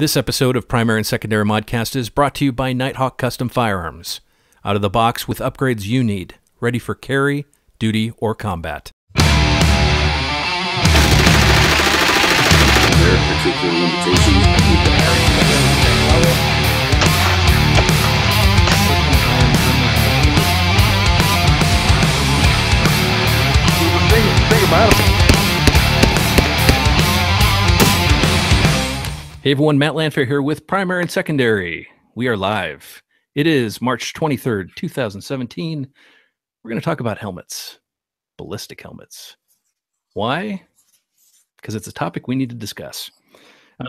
This episode of Primary and Secondary Modcast is brought to you by Nighthawk Custom Firearms. Out of the box with upgrades you need, ready for carry, duty, or combat. To have. Hey everyone, Matt Landfair here with Primary and Secondary. We are live. It is March 23rd, 2017. We're going to talk about helmets, ballistic helmets. Why? Because it's a topic we need to discuss.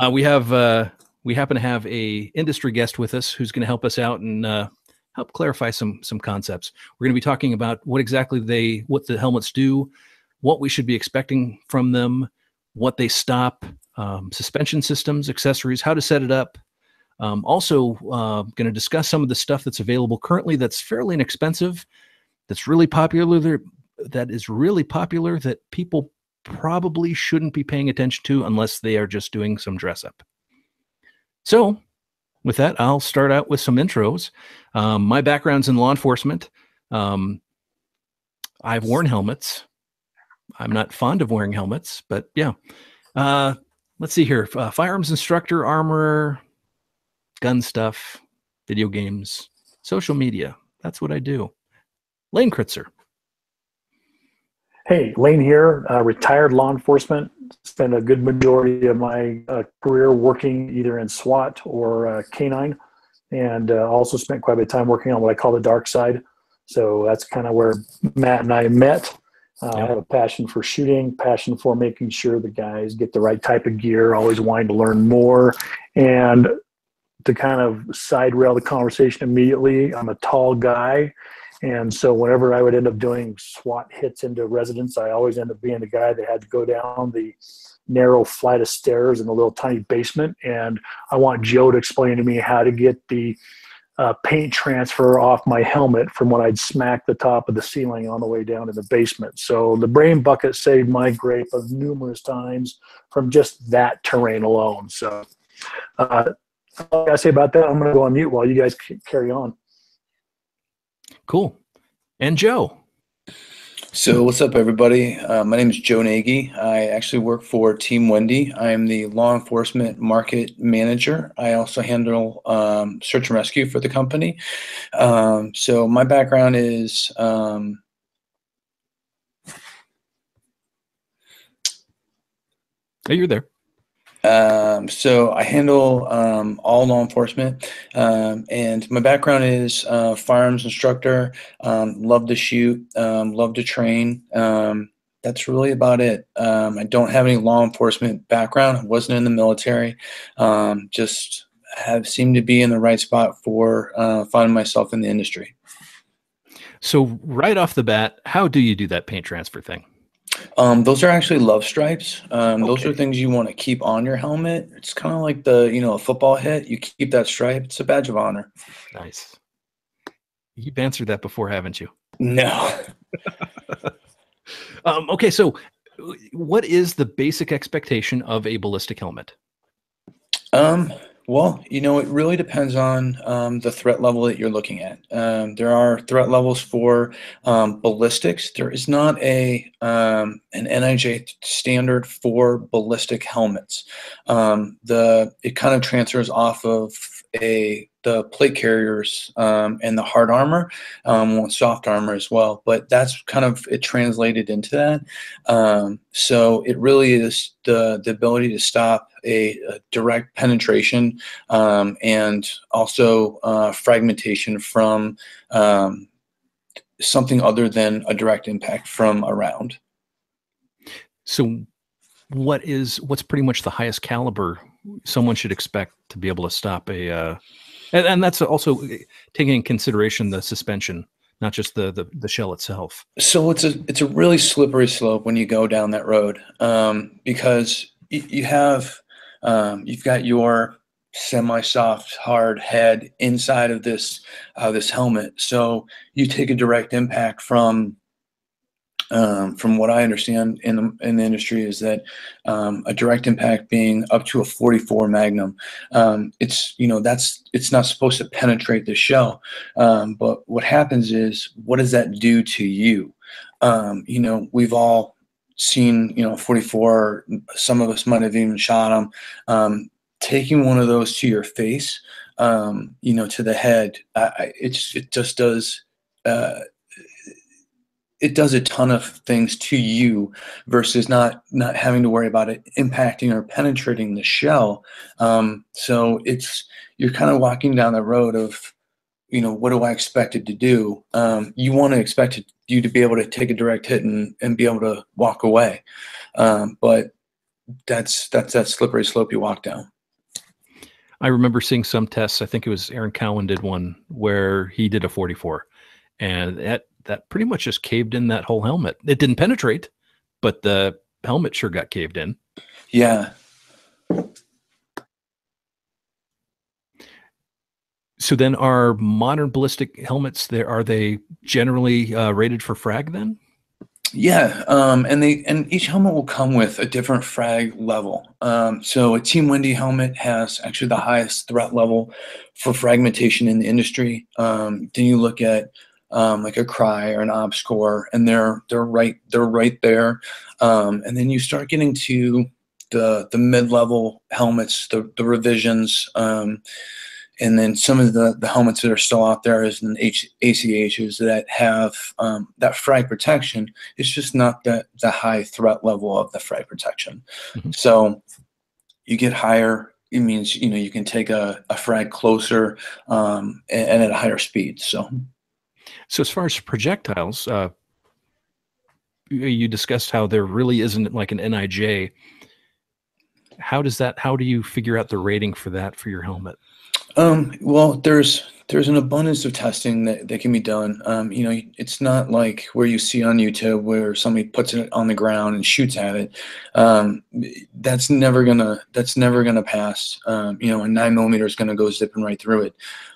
Uh, we have uh, we happen to have a industry guest with us who's going to help us out and uh, help clarify some some concepts. We're going to be talking about what exactly they what the helmets do, what we should be expecting from them, what they stop, um, suspension systems, accessories, how to set it up. Um, also, uh, going to discuss some of the stuff that's available currently that's fairly inexpensive, that's really popular, that is really popular that people probably shouldn't be paying attention to unless they are just doing some dress up. So, with that, I'll start out with some intros. Um, my background's in law enforcement. Um, I've worn helmets. I'm not fond of wearing helmets, but yeah. Uh, let's see here. Uh, firearms instructor, armorer, gun stuff, video games, social media. That's what I do. Lane Kritzer. Hey, Lane here, uh, retired law enforcement. Spent a good majority of my uh, career working either in SWAT or uh, K9, and uh, also spent quite a bit of time working on what I call the dark side. So that's kind of where Matt and I met. Uh, I have a passion for shooting, passion for making sure the guys get the right type of gear, always wanting to learn more. And to kind of side rail the conversation immediately, I'm a tall guy. And so whenever I would end up doing SWAT hits into residents, I always end up being the guy that had to go down the narrow flight of stairs in the little tiny basement. And I want Joe to explain to me how to get the uh, paint transfer off my helmet from when I'd smack the top of the ceiling on the way down to the basement. So the brain bucket saved my grape of numerous times from just that terrain alone. So uh, all I say about that, I'm gonna go on mute while you guys carry on. Cool. And Joe. So, what's up, everybody? Uh, my name is Joe Nagy. I actually work for Team Wendy. I am the law enforcement market manager. I also handle um, search and rescue for the company. Um, so, my background is um, Hey, you're there. Um, so I handle um, all law enforcement, um, and my background is uh, firearms instructor. Um, love to shoot, um, love to train. Um, that's really about it. I don't have any law enforcement background. I wasn't in the military. Just have seemed to be in the right spot for uh, finding myself in the industry. So, right off the bat, how do you do that paint transfer thing? Um, those are actually love stripes. Um, Those are Okay. things you want to keep on your helmet. It's kind of like the you know a football hit. You keep that stripe. It's a badge of honor. Nice. You've answered that before, haven't you? No. Um, okay, so uh, what is the basic expectation of a ballistic helmet? Um, well, you know, it really depends on um, the threat level that you're looking at. Um, there are threat levels for um, ballistics. There is not a um, an NIJ standard for ballistic helmets. Um, the it kind of transfers off of a the plate carriers um, and the hard armor, um, soft armor as well. But that's kind of it translated into that. Um, so it really is the the ability to stop a, a direct penetration um, and also uh, fragmentation from um, something other than a direct impact from around. So, what is what's pretty much the highest caliber someone should expect to be able to stop a? Uh, and, and that's also uh, taking in consideration the suspension, not just the the, the shell itself. So it's a it's a really slippery slope when you go down that road um, because y- you have um, you've got your semi-soft hard head inside of this uh, this helmet. So you take a direct impact from um, from what I understand in the, in the industry, is that um, a direct impact being up to a 44 Magnum, um, it's you know that's it's not supposed to penetrate the shell, um, but what happens is what does that do to you? Um, you know, we've all seen you know 44. Some of us might have even shot them. Um, taking one of those to your face, um, you know, to the head, I, it's it just does. Uh, it does a ton of things to you versus not not having to worry about it impacting or penetrating the shell um, so it's you're kind of walking down the road of you know what do i expect it to do um, you want to expect it, you to be able to take a direct hit and, and be able to walk away um, but that's that's that slippery slope you walk down I remember seeing some tests. I think it was Aaron Cowan did one where he did a 44, and that that pretty much just caved in that whole helmet. It didn't penetrate, but the helmet sure got caved in. Yeah. So then, are modern ballistic helmets there? Are they generally uh, rated for frag then? Yeah, um, and they and each helmet will come with a different frag level. Um, so a Team Wendy helmet has actually the highest threat level for fragmentation in the industry. Um, then you look at um, like a Crye or an OpsCore, and they're they're right they're right there. Um, and then you start getting to the the mid level helmets, the the revisions, um, and then some of the the helmets that are still out there is an H, ACHs that have um, that frag protection. It's just not the the high threat level of the frag protection. Mm-hmm. So you get higher it means you know you can take a, a frag closer um, and, and, at a higher speed so so as far as projectiles, uh, you discussed how there really isn't like an NIJ. How does that? How do you figure out the rating for that for your helmet? Um, well, there's there's an abundance of testing that, that can be done. Um, you know, it's not like where you see on YouTube where somebody puts it on the ground and shoots at it. Um, that's never gonna that's never gonna pass. Um, you know, a nine millimeter is gonna go zipping right through it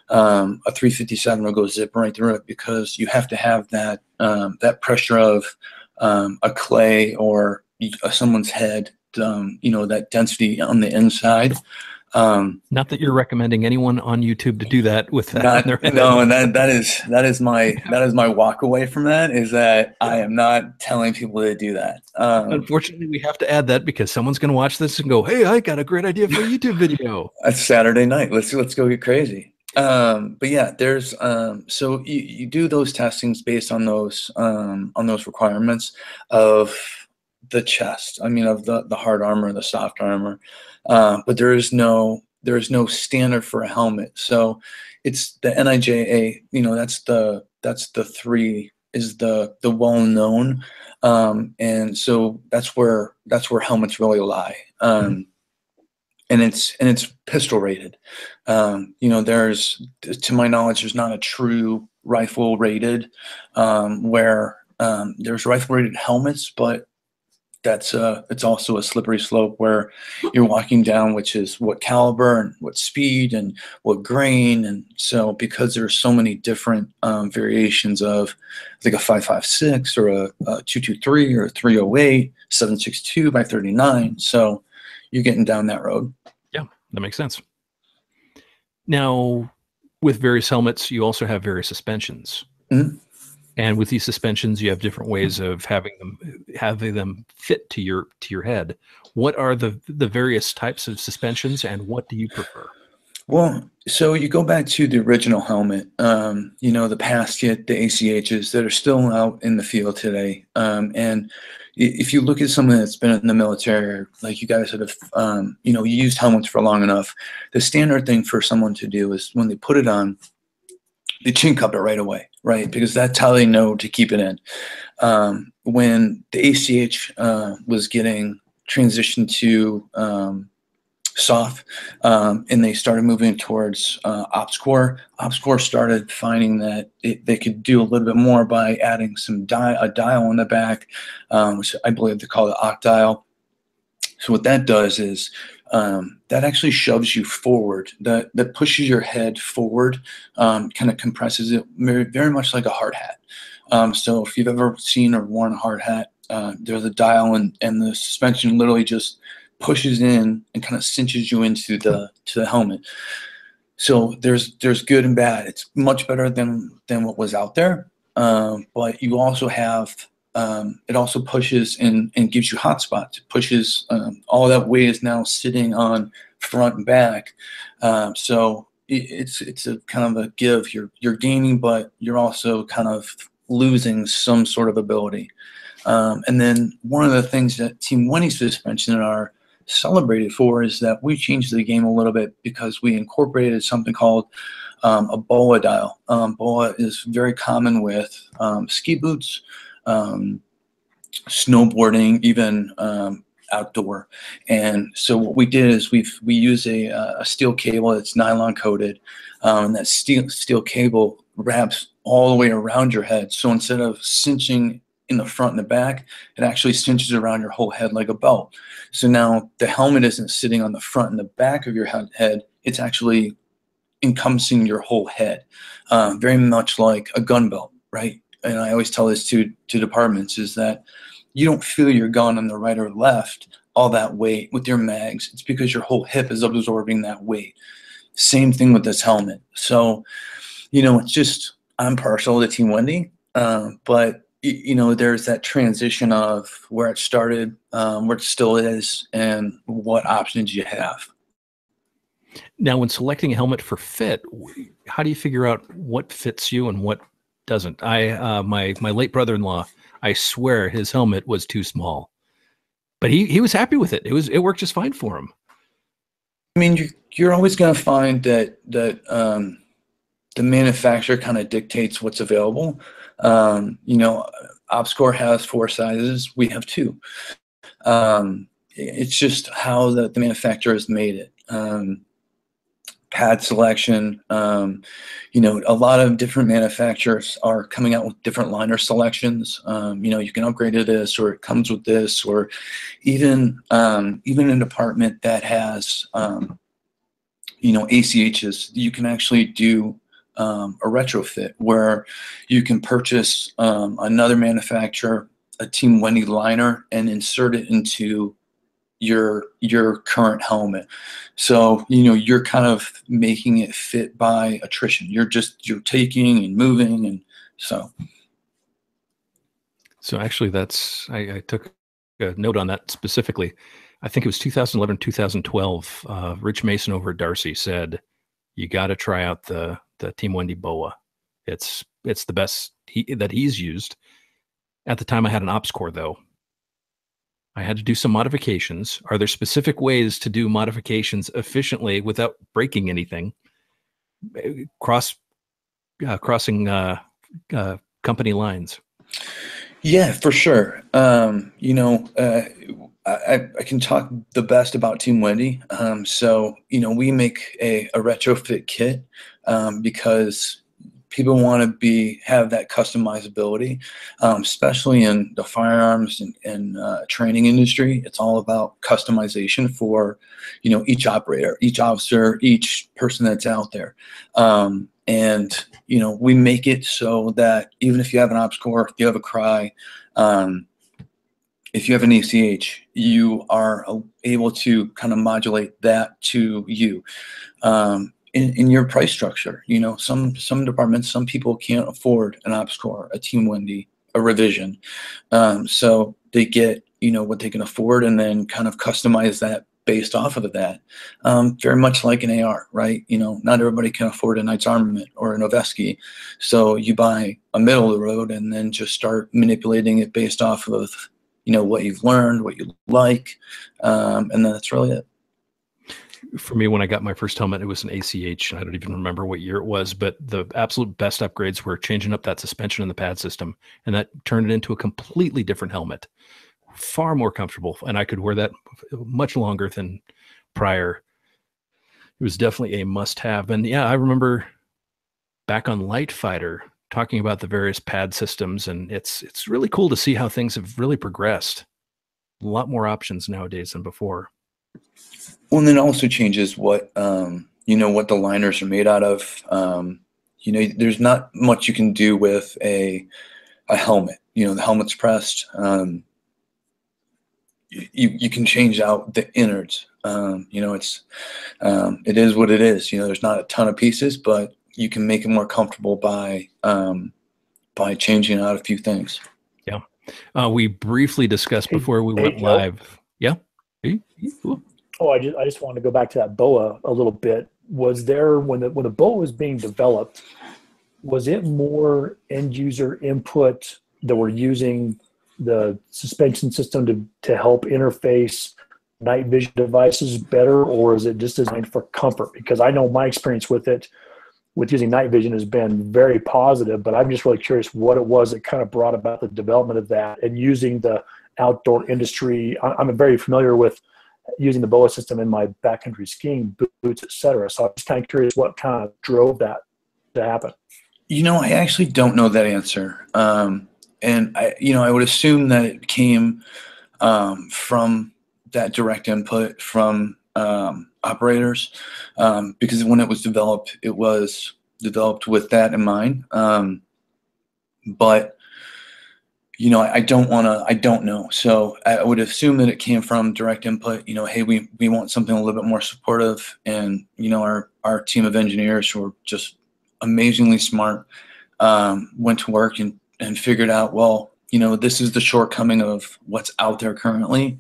um, a 357 will go zip right through it because you have to have that um, that pressure of um, a clay or someone's head, um, you know, that density on the inside. Um, not that you're recommending anyone on YouTube to do that with that. Not, no, and that that is that is my that is my walk away from that is that I am not telling people to do that. Um, Unfortunately, we have to add that because someone's going to watch this and go, "Hey, I got a great idea for a YouTube video." It's Saturday night. Let's let's go get crazy. Um, but yeah, there's um, so you, you do those testings based on those um, on those requirements of the chest. I mean, of the the hard armor, the soft armor. Uh, but there is no there is no standard for a helmet. So it's the NIJA. You know, that's the that's the three is the the well known, um, and so that's where that's where helmets really lie. Um, mm-hmm and it's and it's pistol rated. Um, you know, there's to my knowledge, there's not a true rifle rated um, where um, there's rifle rated helmets, but that's uh it's also a slippery slope where you're walking down, which is what caliber and what speed and what grain, and so because there are so many different um, variations of like a 556 or a, a 223 or a 308, 762 by 39, so you're getting down that road. Yeah, that makes sense. Now, with various helmets, you also have various suspensions. Mm-hmm. And with these suspensions, you have different ways of having them having them fit to your to your head. What are the the various types of suspensions, and what do you prefer? Well, so you go back to the original helmet, um, you know, the PASGT, the ACHs that are still out in the field today. Um, and if you look at someone that's been in the military, like you guys that have, um, you know, you used helmets for long enough, the standard thing for someone to do is when they put it on, they chin cup it right away, right? Because that's how they know to keep it in. Um, when the ACH uh, was getting transitioned to um, SOF, um, and they started moving towards uh, OpsCore. OpsCore started finding that it, they could do a little bit more by adding some di- a dial in the back, um, which I believe they call it Occ-Dial. So what that does is um, that actually shoves you forward. That that pushes your head forward, um, kind of compresses it very, very much like a hard hat. Um, so if you've ever seen or worn a hard hat, uh, there's a dial and, and the suspension literally just pushes in and kind of cinches you into the to the helmet. So there's there's good and bad. It's much better than than what was out there, um, but you also have um, it also pushes and, and gives you hotspots. It pushes um, all that weight is now sitting on front and back. Um, so it, it's it's a kind of a give. You're you're gaining, but you're also kind of losing some sort of ability. Um, and then one of the things that Team Wendy suspension are celebrated for is that we changed the game a little bit because we incorporated something called um, a BOA dial. Um, BOA is very common with um, ski boots, um, snowboarding, even um, outdoor. And so what we did is we we use a, a steel cable that's nylon coated, um, and that steel steel cable wraps all the way around your head. So instead of cinching in the front and the back, it actually cinches around your whole head like a belt. So now the helmet isn't sitting on the front and the back of your head, it's actually encompassing your whole head, uh, very much like a gun belt, right? And I always tell this to, to departments is that you don't feel your gun on the right or left all that weight with your mags. It's because your whole hip is absorbing that weight. Same thing with this helmet. So, you know, it's just, I'm partial to Team Wendy, um, but you know, there's that transition of where it started, um, where it still is, and what options you have. Now, when selecting a helmet for fit, how do you figure out what fits you and what doesn't? I, uh, my my late brother-in-law, I swear his helmet was too small, but he he was happy with it. It was it worked just fine for him. I mean, you're you're always going to find that that um, the manufacturer kind of dictates what's available. Um, you know, OpsCore has four sizes. We have two. Um, it's just how the, the manufacturer has made it. Um, pad selection. Um, you know, a lot of different manufacturers are coming out with different liner selections. Um, you know, you can upgrade to this, or it comes with this, or even um, even a department that has um, you know ACHs, you can actually do um, a retrofit where you can purchase um, another manufacturer, a Team Wendy liner, and insert it into your your current helmet. So you know you're kind of making it fit by attrition. You're just you're taking and moving, and so. So actually, that's I, I took a note on that specifically. I think it was 2011, 2012. Uh, Rich Mason over at Darcy said, "You got to try out the the Team Wendy Boa. It's it's the best he, that he's used. At the time, I had an OpsCore though. I had to do some modifications. Are there specific ways to do modifications efficiently without breaking anything? Cross uh, crossing uh, uh, company lines. Yeah, for sure. Um, you know, uh, I, I, can talk the best about Team Wendy. Um, so, you know, we make a, a retrofit kit um, because people want to be have that customizability, um, especially in the firearms and, and uh, training industry. It's all about customization for, you know, each operator, each officer, each person that's out there. Um, and you know, we make it so that even if you have an OpsCore, if you have a Crye, um, if you have an ACH, you are able to kind of modulate that to you um, in, in your price structure. You know, some some departments, some people can't afford an ops core, a Team Wendy, a revision, um, so they get you know what they can afford and then kind of customize that based off of that. Um, very much like an AR, right? You know, not everybody can afford a Knight's Armament or a Noveske. So you buy a middle of the road and then just start manipulating it based off of you know what you've learned, what you like, um, and that's really it. For me, when I got my first helmet, it was an ACH. I don't even remember what year it was, but the absolute best upgrades were changing up that suspension and the pad system, and that turned it into a completely different helmet, far more comfortable, and I could wear that much longer than prior. It was definitely a must-have, and yeah, I remember back on Light Fighter talking about the various pad systems, and it's it's really cool to see how things have really progressed. A lot more options nowadays than before. Well, and then also changes what um, you know what the liners are made out of. Um, you know, there's not much you can do with a a helmet. You know, the helmet's pressed. Um, you you can change out the innards. Um, you know, it's um, it is what it is. You know, there's not a ton of pieces, but you can make it more comfortable by um, by changing out a few things. Yeah, uh, we briefly discussed before we hey, went Joe. live. Yeah. Oh, I just I just wanted to go back to that boa a little bit. Was there when the when the boa was being developed, was it more end user input that we're using the suspension system to to help interface night vision devices better, or is it just designed for comfort? Because I know my experience with it, with using night vision, has been very positive. But I'm just really curious what it was that kind of brought about the development of that and using the outdoor industry. I'm very familiar with using the BOA system in my backcountry skiing boots, et cetera. So I'm just kind of curious what kind of drove that to happen. You know, I actually don't know that answer. Um, and I, you know, I would assume that it came um, from that direct input from um, operators, um, because when it was developed, it was developed with that in mind. Um, but you know, I, don't want to. I don't know. So I would assume that it came from direct input. You know, hey, we we want something a little bit more supportive, and you know, our our team of engineers who are just amazingly smart um, went to work and, and figured out, well, you know, this is the shortcoming of what's out there currently.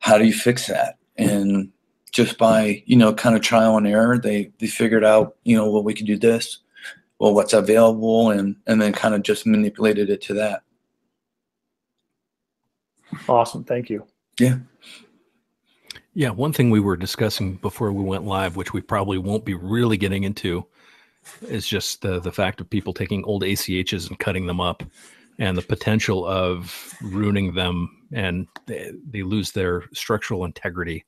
How do you fix that? And just by, you know, kind of trial and error, they, they figured out, you know, well, we could do this, well, what's available, and, and then kind of just manipulated it to that. Awesome. Thank you. Yeah, Yeah. one thing we were discussing before we went live, which we probably won't be really getting into, is just the the fact of people taking old ACHs and cutting them up, and the potential of ruining them, and they, they lose their structural integrity.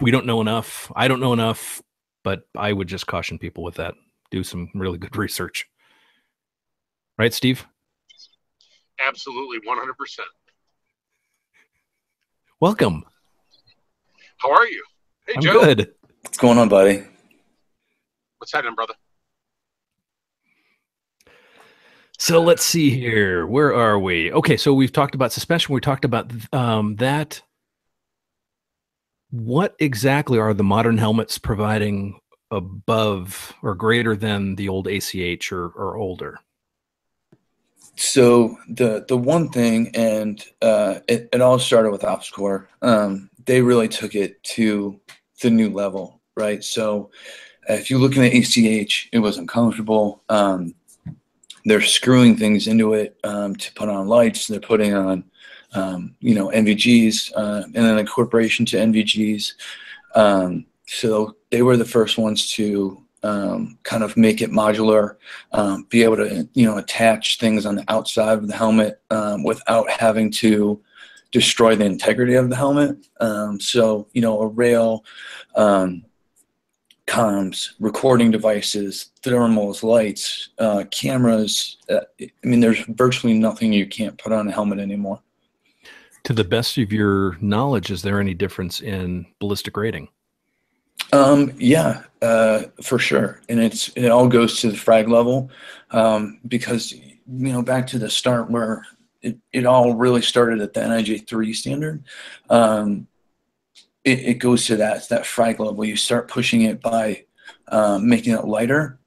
We don't know enough. I don't know enough, but I would just caution people with that. Do some really good research. Right, Steve? Absolutely, 100%. Welcome. How are you? Hey, I'm Joe. good. What's going on, buddy? What's happening, brother? So let's see here. Where are we? Okay, so we've talked about suspension. We talked about um, that. What exactly are the modern helmets providing above or greater than the old ACH or, or older? So the the one thing, and uh, it, it all started with OpsCore. Um, they really took it to the new level, right? So if you look at ACH, it was uncomfortable. Um, they're screwing things into it um, to put on lights. They're putting on, um, you know, NVGs uh, and then incorporation to NVGs. Um, so they were the first ones to um, kind of make it modular, um, be able to, you know, attach things on the outside of the helmet um, without having to destroy the integrity of the helmet. Um, so, you know, a rail, um, comms, recording devices, thermals, lights, uh, cameras. Uh, I mean, there's virtually nothing you can't put on a helmet anymore. To the best of your knowledge, is there any difference in ballistic rating? Um, yeah, uh, for sure. And it's it all goes to the frag level um, because you know back to the start where it, it all really started at the NIJ three standard. Um, it, it goes to that that frag level. You start pushing it by um, making it lighter.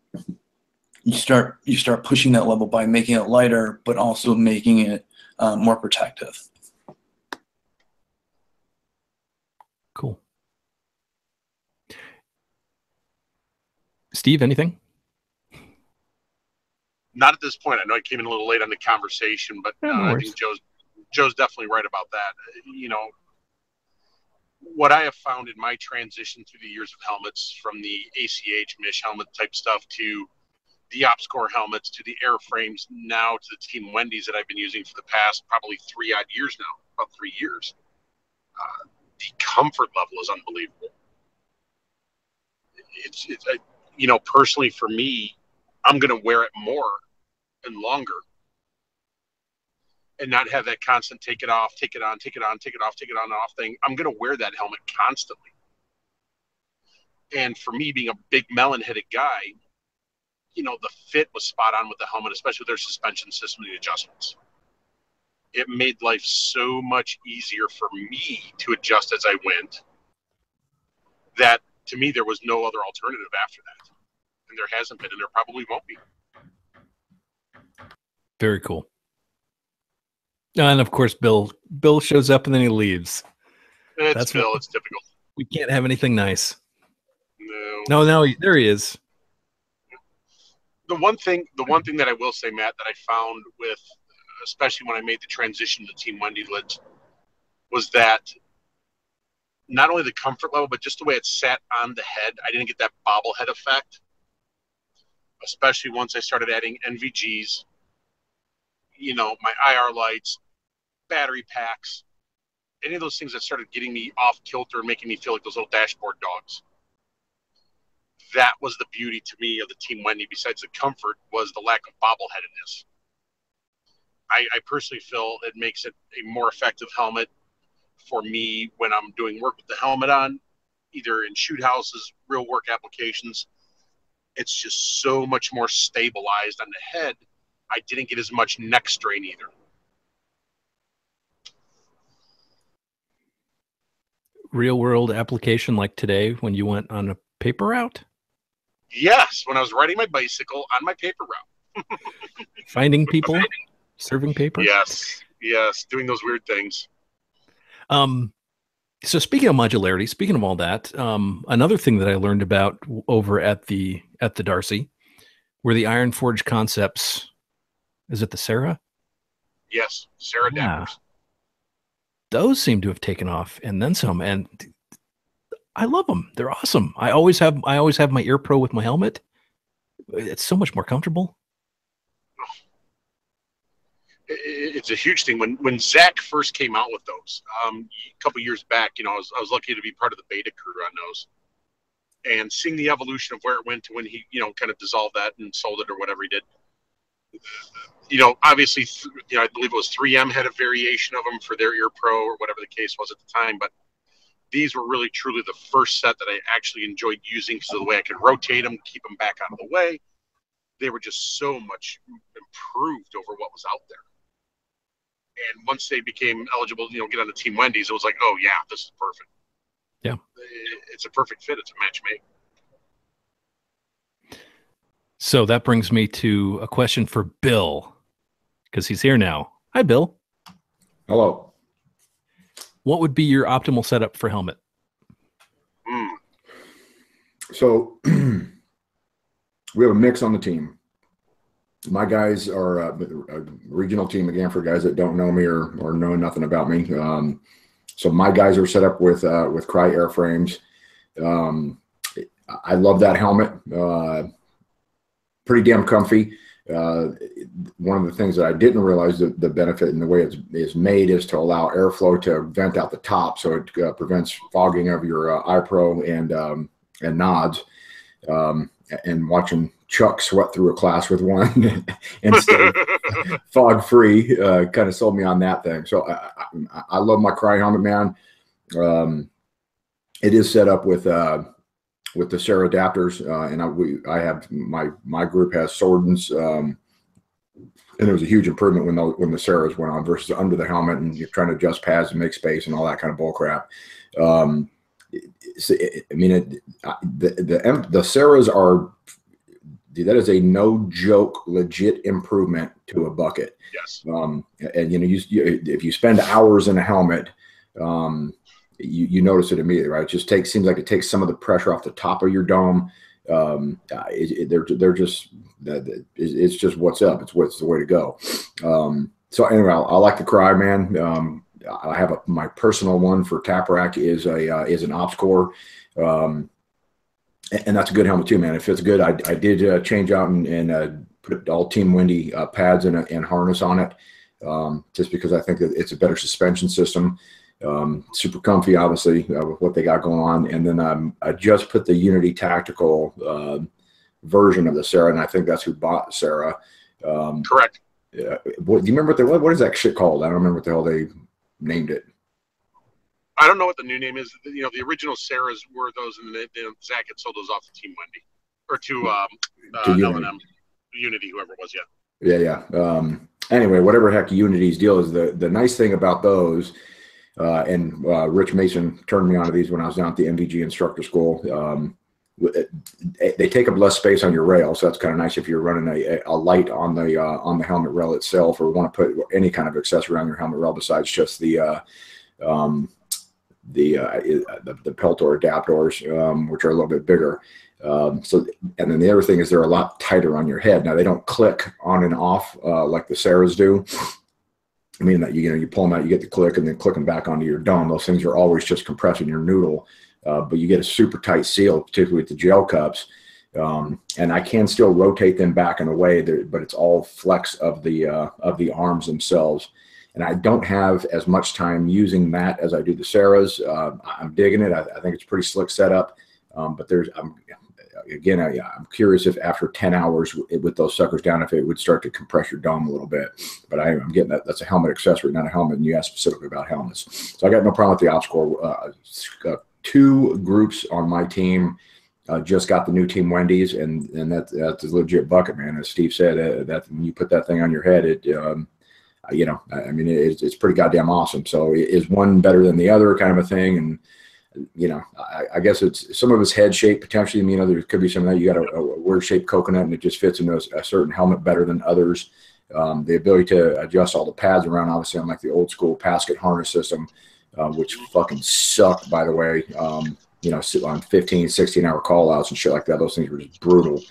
You start you start pushing that level by making it lighter, but also making it um, more protective. Cool. Steve, anything? Not at this point. I know I came in a little late on the conversation, but uh, I think Joe's Joe's definitely right about that. You know, what I have found in my transition through the years of helmets, from the ACH mesh helmet type stuff to the OpsCore helmets to the airframes, now to the Team Wendy's that I've been using for the past probably three odd years now, about three years. Uh, the comfort level is unbelievable. It's, it's I, you know, personally for me, I'm going to wear it more and longer and not have that constant take it off, take it on, take it on, take it off, take it on off thing. I'm going to wear that helmet constantly. And for me, being a big melon headed guy, you know, the fit was spot on with the helmet, especially with their suspension system and the adjustments. It made life so much easier for me to adjust as I went that to me there was no other alternative after that. And there hasn't been, and there probably won't be. Very cool. And of course, Bill Bill shows up and then he leaves. It's That's Bill. what- It's typical. We can't have anything nice. No. No, no, he- there he is. the one thing the one thing that I will say, Matt, that I found with especially when I made the transition to Team Wendy lids was that not only the comfort level, but just the way it sat on the head, I didn't get that bobblehead effect. Especially once I started adding NVGs, you know, my IR lights, battery packs, any of those things that started getting me off kilter making me feel like those little dashboard dogs that was the beauty to me of the Team Wendy. Besides the comfort, was the lack of bobbleheadedness. I, I personally feel it makes it a more effective helmet for me when I'm doing work with the helmet on, either in shoot houses, real work applications. It's just so much more stabilized on the head. I didn't get as much neck strain either. Real world application like today when you went on a paper route, Yes, when I was riding my bicycle on my paper route. finding people, serving paper. Yes, yes, doing those weird things. Um, so speaking of modularity, speaking of all that, um, another thing that I learned about over at the at the Darcy were the Iron Forge concepts. Is it the Sarah? Yes, Sarah Yeah. Dappers. Those seem to have taken off and then some. And I love them. They're awesome. I always have I always have my ear pro with my helmet. It's so much more comfortable. It's a huge thing. When when Zach first came out with those, um, a couple years back, you know, I was, I was lucky to be part of the beta crew on those, and seeing the evolution of where it went to when he, you know, kind of dissolved that and sold it or whatever he did. You know, obviously, you know, I believe it was 3M had a variation of them for their Ear Pro or whatever the case was at the time, but these were really truly the first set that I actually enjoyed using because of the way I could rotate them, keep them back out of the way. They were just so much improved over what was out there and once they became eligible, you know, get on the team Wendy's, it was like, oh yeah, this is perfect. Yeah. It's a perfect fit. It's a match made. So that brings me to a question for Bill, because he's here now. Hi, Bill. Hello. What would be your optimal setup for helmet? Mm. So we have a mix on the team. My guys are uh, a regional team again for guys that don't know me or, or know nothing about me. Um, so my guys are set up with uh, with Crye airframes. Um, I love that helmet. Uh, pretty damn comfy. Uh, one of the things that I didn't realize the, the benefit and the way it's is made is to allow airflow to vent out the top, so it uh, prevents fogging of your uh, iPro and um, and nods. Um, and watching Chuck sweat through a class with one instead of fog free uh, kind of sold me on that thing. So I, I, I love my Crye helmet, man. Um, it is set up with uh, with the Sarah adapters, uh, and I we I have my my group has Sordins, um, and it was a huge improvement when the when the Sarahs went on versus under the helmet, and you're trying to adjust pads and make space and all that kind of bull crap. Um, I mean, it, the the the Sarahs are that is a no joke, legit improvement to a bucket. yes. Um, and you know, you, you if you spend hours in a helmet, um, you, you notice it immediately, right? It just takes seems like it takes some of the pressure off the top of your dome. Um, it, it- they're they're just it's just what's up. It's what's the way to go. Um, so anyway, I, I like the Crye, man. Um, I have a, my personal one for Taprac is a uh, is an ops core. Um, and, and that's a good helmet too, man. It fits good. I, I did uh, change out and, and uh, put all Team Wendy uh, pads and, and harness on it, um, just because I think that it's a better suspension system. Um, super comfy, obviously, uh, with what they got going on. And then um, I just put the Unity Tactical uh, version of the Sarah, and I think that's who bought Sarah. Um, Correct. uh, what, do you remember what, they, what what is that shit called? I don't remember what the hell they named it. I don't know what the new name is. You know, the original Sarahs were those, and then Zach had sold those off to Team Wendy. or to um, uh, To L Unity. and Unity, whoever it was. Yeah. Yeah, yeah. Um, anyway, whatever heck Unity's deal is, the the nice thing about those, uh, and uh, Rich Mason turned me on to these when I was down at the NVG instructor school. Um, they take up less space on your rail, so that's kind of nice if you're running a, a light on the uh, on the helmet rail itself, or want to put any kind of accessory on your helmet rail besides just the uh, um, the, uh, the the Peltor adapters, um, which are a little bit bigger. Um, so, and then the other thing is they're a lot tighter on your head. Now they don't click on and off uh, like the Sarahs do. I mean that you, know you pull them out, you get the click, and then clicking back onto your dome. Those things are always just compressing your noodle, uh, but you get a super tight seal, particularly with the gel cups. Um, and I can still rotate them back and away, but it's all flex of the uh, of the arms themselves. And I don't have as much time using that as I do the Sarahs. Uh, I'm digging it. I, I think it's pretty slick setup. Um, but there's, I'm, again, I, I'm curious if after 10 hours with those suckers down, if it would start to compress your dome a little bit. But I, I'm getting that. That's a helmet accessory, not a helmet. And you asked specifically about helmets. So I got no problem with the Corps. Uh, uh, two groups on my team uh, just got the new Team Wendy's, and and that, that's a legit bucket, man. As Steve said, uh, that you put that thing on your head, it, um, uh, you know, I I mean, it's, it's pretty goddamn awesome. So is one better than the other, kind of a thing, and you know, I, I guess it's some of it's head shape potentially. You know, there could be some of that. You got a, a weird shaped coconut, and it just fits into a, a certain helmet better than others. Um, the ability to adjust all the pads around, obviously, on like the old school PASGT harness system, uh, which fucking sucked, by the way. Um, you know, on 15, 16 hour call outs and shit like that. Those things were just brutal.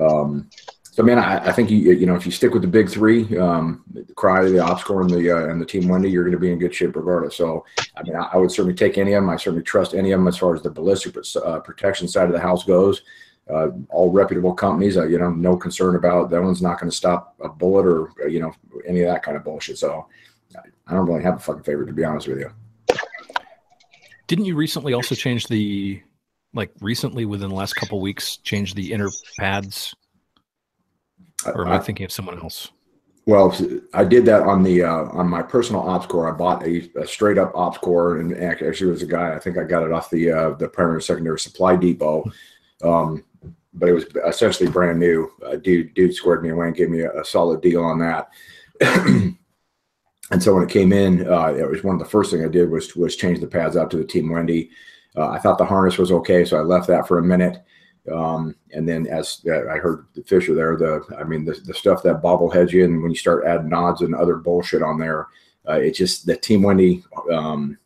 Um, so, man, I, I think you you know if you stick with the big three, um, the Crye, the Ops Core, and the uh, and the Team Wendy, you're going to be in good shape regardless. So, I mean, I, I would certainly take any of them. I certainly trust any of them as far as the ballistic uh, protection side of the house goes. Uh, all reputable companies. Uh, you know, no concern about that one's not going to stop a bullet or uh, you know any of that kind of bullshit. So, I don't really have a fucking favorite to be honest with you. Didn't you recently also change the like recently within the last couple weeks change the inner pads? Or am I, I- thinking of someone else? Well, I did that on the uh, on my personal ops core. I bought a, a straight up ops core, and actually it was a guy. I think I got it off the uh, the primary secondary supply depot, um, but it was essentially brand new. Uh, dude, dude squared me away and gave me a, a solid deal on that. and so when it came in, uh, it was one of the first thing I did was was change the pads out to the Team Wendy. Uh, I thought the harness was okay, so I left that for a minute. Um, and then as uh, I heard the Fisher there, the I mean the, the stuff that bobbleheads you, and when you start adding nods and other bullshit on there, uh, it just the Team Wendy, um,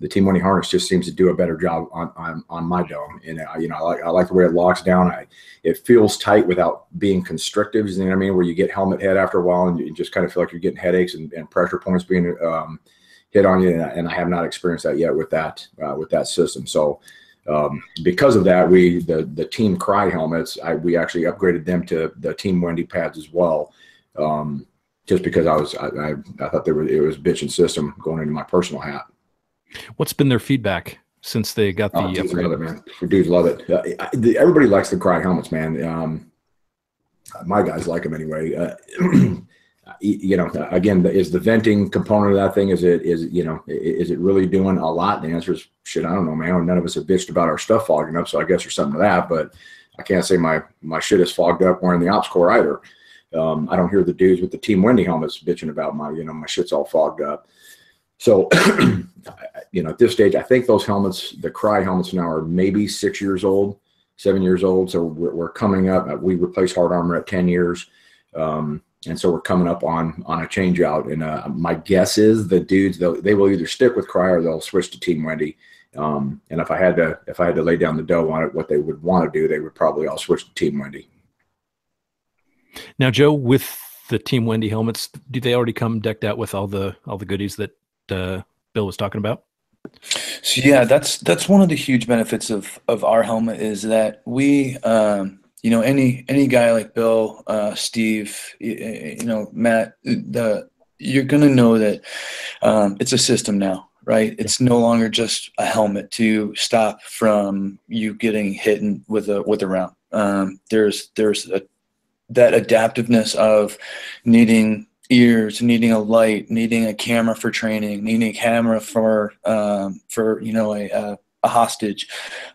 the Team Wendy harness just seems to do a better job on on, on my dome. And uh, you know I like I like the way it locks down. I it feels tight without being constrictive. You know what I mean? Where you get helmet head after a while, and you just kind of feel like you're getting headaches and, and pressure points being um, hit on you. And, I- and I have not experienced that yet with that uh, with that system. So um, because of that, we the the Team Crye helmets, I, we actually upgraded them to the Team Wendy pads as well. Um, just because I was I, I, I thought there was it was bitching system going into my personal hat. What's been their feedback since they got the Oh, dudes upgrade? love it, man. Dudes love it. Uh, I- the- everybody likes the Crye helmets, man. Um, my guys like them anyway. Uh, you know, again, is the venting component of that thing? Is it is you know is it really doing a lot? The answer is shit. I don't know, man. None of us have bitched about our stuff fogging up, so I guess there's something to that. But I can't say my my shit is fogged up wearing the ops core either. Um, I don't hear the dudes with the Team Wendy helmets bitching about my you know my shit's all fogged up. So, you know, at this stage, I think those helmets, the Crye helmets now are maybe six years old, seven years old. So we're, we're coming up. uh, We replaced hard armor at ten years, um, and so we're coming up on on a change out. And uh, my guess is the dudes they will either stick with Crye or they'll switch to Team Wendy. Um, and if I had to if I had to lay down the dough on it, what they would want to do, they would probably all switch to Team Wendy. Now, Joe, with the Team Wendy helmets, do they already come decked out with all the all the goodies that uh, Bill was talking about? So yeah, that's that's one of the huge benefits of of our helmet is that we, um, you know, any any guy like Bill, uh, Steve, y- you know, Matt, the you're gonna know that um, it's a system now, right? It's no longer just a helmet to stop from you getting hit with a with a round. Um, there's there's a that adaptiveness of needing ears, needing a light, needing a camera for training, needing a camera for um, for you know a, a a hostage,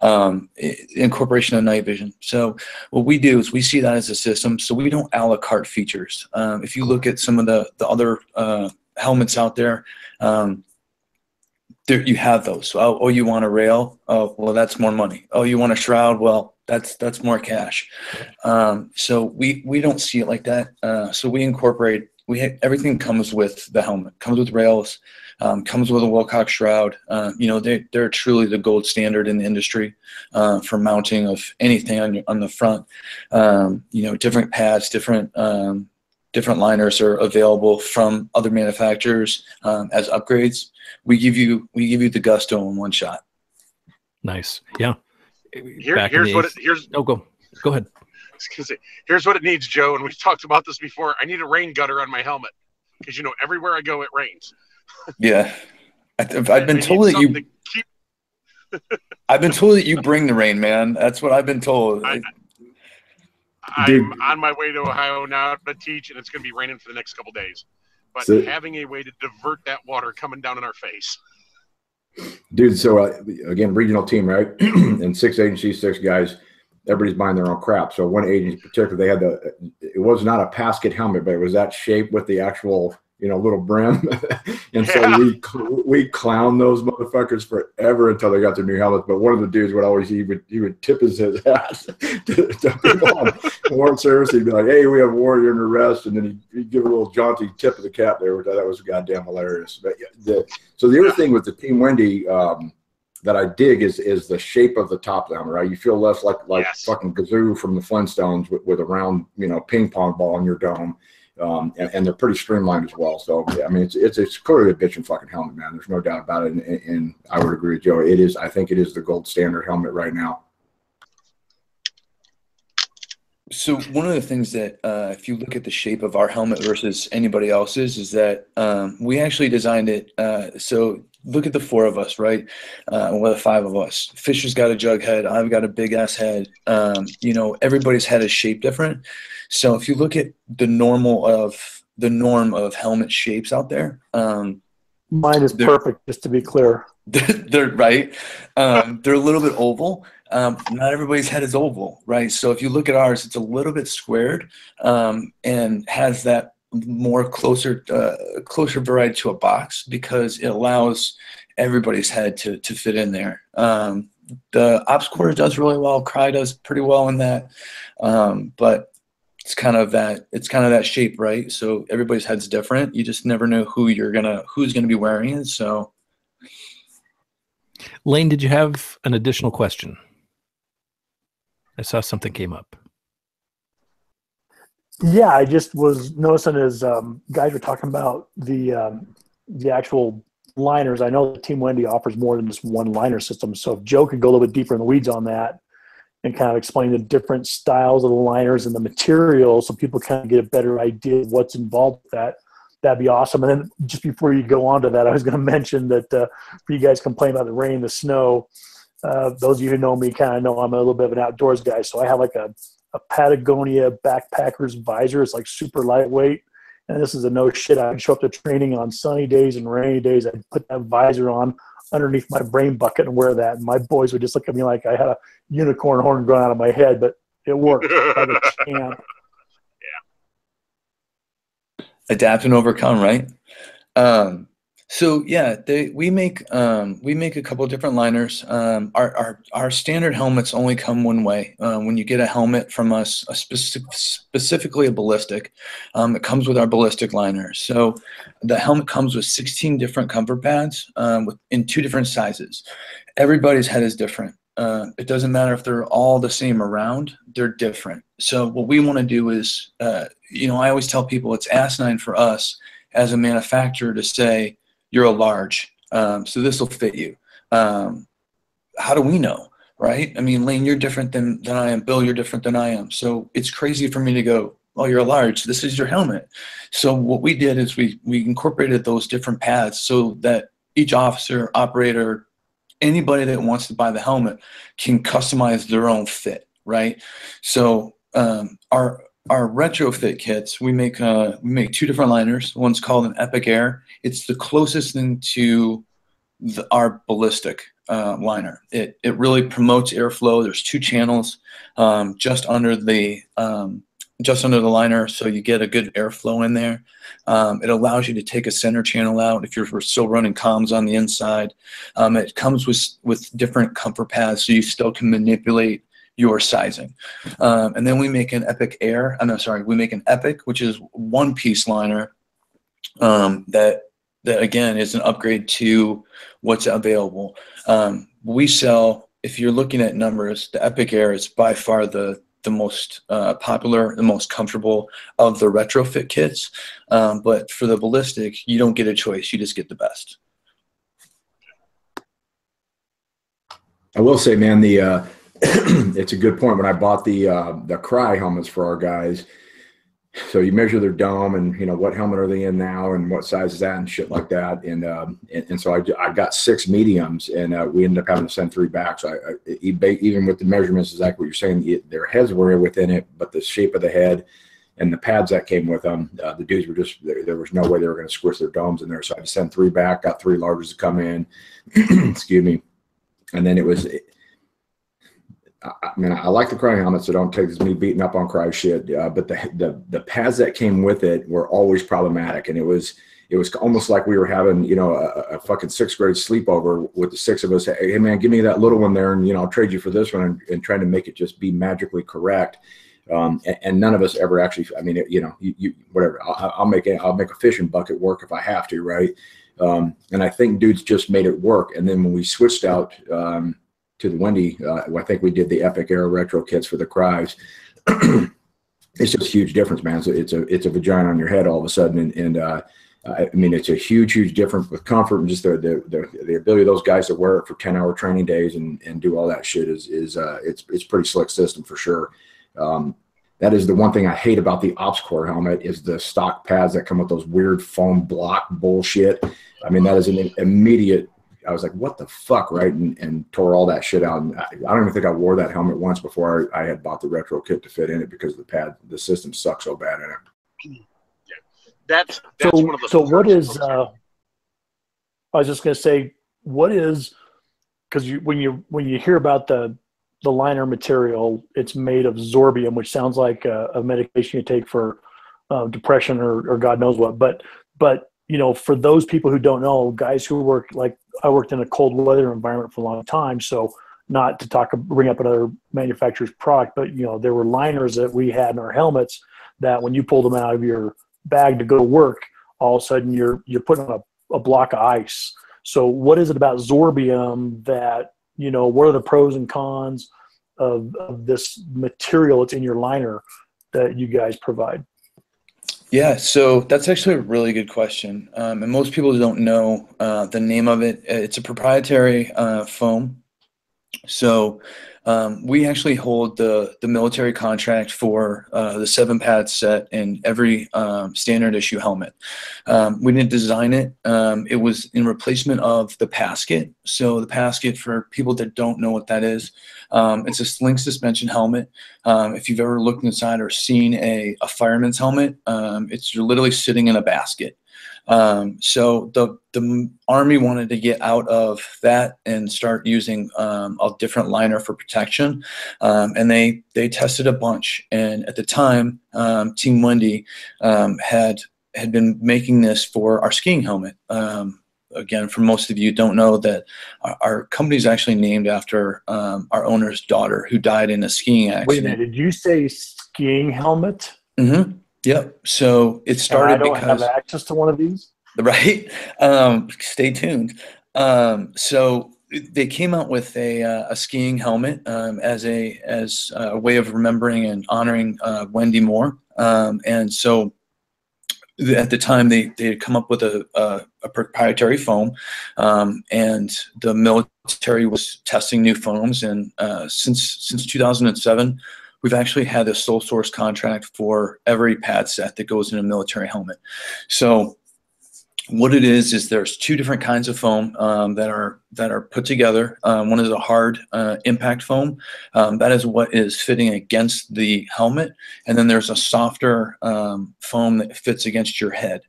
um, incorporation of night vision. So what we do is we see that as a system. So we don't a la carte features. Um, if you look at some of the the other uh, helmets out there. Um, there, you have those. So, oh, oh, you want a rail? Oh, well, that's more money. Oh, you want a shroud? Well, that's that's more cash. Um, so we we don't see it like that. Uh, so we incorporate. We everything comes with the helmet. Comes with rails um, comes with a Wilcox shroud. Uh, you know, they, they're truly the gold standard in the industry uh, for mounting of anything on, your, on the front. Um, you know, different pads, different um, different liners are available from other manufacturers um, as upgrades. We give you we give you the gusto in one shot. Nice, yeah. Here, here's what it, here's. Oh, go go ahead. Here's what it needs, Joe, and we've talked about this before. I need a rain gutter on my helmet because you know everywhere I go it rains yeah, I, have been told that you. Keep... I've been told that you bring the rain, man. That's what I've been told. I, am on my way to Ohio now to teach, and it's going to be raining for the next couple days. But so, having a way to divert that water coming down in our face. Dude, so uh, again, regional team, right? and six agencies, six guys. Everybody's buying their own crap. So one agency, particular, they had the. It was not a PASGT helmet, but it was that shape with the actual you know, little brim. and so we we clown those motherfuckers forever until they got their new helmets. But one of the dudes would always he would he would tip his, his hat to, to people on warrant service. He'd be like, "Hey, we have warrior in arrest," and then he'd, he'd, give a little jaunty tip of the cap there, which I thought was goddamn hilarious. But the, so the other thing with the Team Wendy. Um, that I dig is is the shape of the top down, right? You feel less like like yes. fucking Gazoo from the Flintstones with, with a round, you know, ping pong ball in your dome um, and, and, they're pretty streamlined as well. So yeah, I mean, it's it's it's clearly a bitch and fucking helmet, man. There's no doubt about it. And, and, I would agree with Joe. It is. I think it is the gold standard helmet right now. So one of the things that, uh, if you look at the shape of our helmet versus anybody else's, is that um, we actually designed it. Uh, so look at the four of us, right? Uh, well, the five of us. Fisher's got a jug head. I've got a big ass head. Um, you know, everybody's head is shaped different. So if you look at the normal of the norm of helmet shapes out there, um, mine is perfect. Just to be clear, they're, they're right. Um, they're a little bit oval. Um, not everybody's head is oval, right? So if you look at ours, it's a little bit squared um, and has that more closer uh, closer variety to a box because it allows everybody's head to to fit in there. Um, the Ops Core does really well. Crye does pretty well in that, um, but it's kind of that it's kind of that shape, right? So everybody's head's different. You just never know who you're gonna who's gonna be wearing it. So, Lane, did you have an additional question? I saw something came up. Yeah, I just was noticing as um, guys were talking about the um, the actual liners. I know Team Wendy offers more than just one liner system. So if Joe could go a little bit deeper in the weeds on that and kind of explain the different styles of the liners and the material, so people kind of get a better idea of what's involved with that, that'd be awesome. And then just before you go on to that, I was going to mention that uh, for you guys complain about the rain, the snow. Uh, those of you who know me kind of know I'm a little bit of an outdoors guy, so I have like a a Patagonia backpackers visor. It's like super lightweight. And this is a no shit. I would show up to training on sunny days and rainy days. I'd put that visor on underneath my brain bucket and wear that. And my boys would just look at me like I had a unicorn horn growing out of my head, but it worked like a champ. Yeah. Adapt and overcome, right? Um, so yeah, they, we make um, we make a couple different liners. Um, our, our our standard helmets only come one way. Uh, when you get a helmet from us, a specific, specifically a ballistic, um, it comes with our ballistic liner. So the helmet comes with 16 different comfort pads um, with, in two different sizes. Everybody's head is different. Uh, it doesn't matter if they're all the same around; they're different. So what we want to do is, uh, you know, I always tell people it's asinine for us as a manufacturer to say you're a large, um, so this will fit you. Um, how do we know, right? I mean, Lane, you're different than, than I am. Bill, you're different than I am. So it's crazy for me to go, oh, you're a large. This is your helmet. So what we did is we we incorporated those different paths so that each officer, operator, anybody that wants to buy the helmet can customize their own fit, right? So um, our our retrofit kits, we make uh, we make two different liners. One's called an Epic Air. It's the closest thing to the, our ballistic. uh, liner. It it really promotes airflow. There's two channels um, just under the um, just under the liner, so you get a good airflow in there. Um, it allows you to take a center channel out if you're still running comms on the inside. Um, it comes with with different comfort paths, so you still can manipulate your sizing. Um, and then we make an Epic Air. I'm sorry, we make an Epic, which is one piece liner um, that that again is an upgrade to what's available. Um, we sell. If you're looking at numbers, the Epic Air is by far the the most uh, popular, the most comfortable of the retrofit kits. Um, but for the ballistic, you don't get a choice; you just get the best. I will say, man, the uh, it's a good point. When I bought the uh, the Crye helmets for our guys, so you measure their dome and you know what helmet are they in now and what size is that and shit like that. And um, and, and, so I, I got six mediums and uh, we ended up having to send three back so I, I, even with the measurements exactly what you're saying it, their heads were within it but the shape of the head and the pads that came with them uh, the dudes were just there, there was no way they were going to squish their domes in there. So I had to send three back got three larges to come in excuse me. And then it was I mean, I like the Crye helmet, so don't take this me beating up on Crye shit. Uh, but the, the the pads that came with it were always problematic, and it was it was almost like we were having you know a, a fucking sixth grade sleepover with the six of us. Hey man, give me that little one there, and you know I'll trade you for this one, and, and trying to make it just be magically correct. Um, and, and, none of us ever actually. I mean, it, you know, you, you whatever. I'll, I'll, make it. I'll make a fishing bucket work if I have to, right? Um, and I think dudes just made it work. And then when we switched out. Um, to the Wendy. Uh, I think we did the Epic Air retro kits for the Cryes. it's just a huge difference, man. It's a, it's a, it's a vagina on your head all of a sudden, and, and uh, I mean it's a huge, huge difference with comfort and just the, the the, the ability of those guys to wear it for ten hour training days and, and do all that shit is is uh, it's it's pretty slick system for sure. Um, that is the one thing I hate about the OpsCore helmet is the stock pads that come with those weird foam block bullshit. I mean that is an immediate I was like, what the fuck, right? And, and tore all that shit out. And I, I don't even think I wore that helmet once before I, I, had bought the retro kit to fit in it because the pad, the system sucks so bad in it. Yeah, that's, that's so, So what is? Uh, I was just gonna say, what is? Because you when you when you hear about the the liner material, it's made of Zorbium, which sounds like a, a medication you take for uh, depression or, or God knows what. But but you know, for those people who don't know, guys who work like I worked in a cold weather environment for a long time, so not to talk bring up another manufacturer's product, but you know, there were liners that we had in our helmets that when you pulled them out of your bag to go to work, all of a sudden you're you're putting on a, a block of ice. So what is it about Zorbium that, you know, what are the pros and cons of, of this material that's in your liner that you guys provide? Yeah, so that's actually a really good question. Um, and most people don't know uh, the name of it. It's a proprietary uh, foam. So um, we actually hold the, the military contract for uh, the seven pad set in every um, standard issue helmet. Um, we didn't design it. Um, it was in replacement of the PASGT. So the PASGT, for people that don't know what that is, um, it's a sling suspension helmet. Um, if you've ever looked inside or seen a, a fireman's helmet, it's you're literally sitting in a basket. Um, so the the army wanted to get out of that and start using um, a different liner for protection, um, and they they tested a bunch. And at the time, um, Team Wendy um, had had been making this for our skiing helmet. Um, again, for most of you don't know that our, our company is actually named after our owner's daughter who died in a skiing accident. Wait a minute, did you say skiing helmet? Mm-hmm. Yep. So it started and I don't because have access to one of these. Right. Um, stay tuned. Um, so they came out with a, uh, a skiing helmet um, as a as a way of remembering and honoring uh, Wendy Moore. Um, and so at the time they, they had come up with a, a, a proprietary foam um, and the military was testing new foams and uh, since since 2007 we've actually had a sole source contract for every pad set that goes in a military helmet. So what it is is there's two different kinds of foam um, that are that are put together. Um, one is a hard uh, impact foam, um, that is what is fitting against the helmet, and then there's a softer um, foam that fits against your head,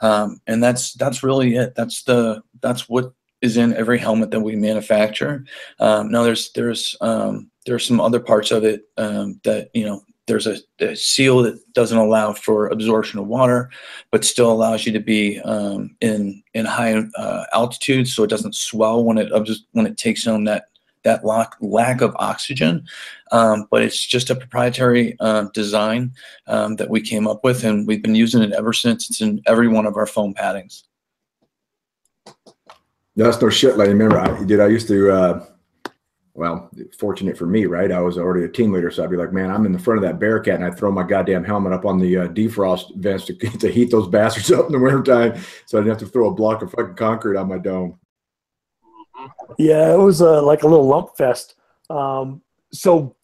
um, and that's that's really it. That's the that's what is in every helmet that we manufacture. Um, now there's there's um, there's some other parts of it um, that you know there's a, a, seal that doesn't allow for absorption of water, but still allows you to be um, in in high uh, altitude, so it doesn't swell when it when it takes on that that lack, lack of oxygen. Um, but it's just a proprietary uh, design um, that we came up with, and we've been using it ever since. It's in every one of our foam paddings. That's no shit, like remember, I, dude. I used to. Uh, well, fortunate for me, right? I was already a team leader, so I'd be like, man, I'm in the front of that Bearcat, and I throw my goddamn helmet up on the uh, defrost vents to, to heat those bastards up in the wintertime, so I didn't have to throw a block of fucking concrete on my dome. Yeah, it was uh, like a little lump fest. Um, so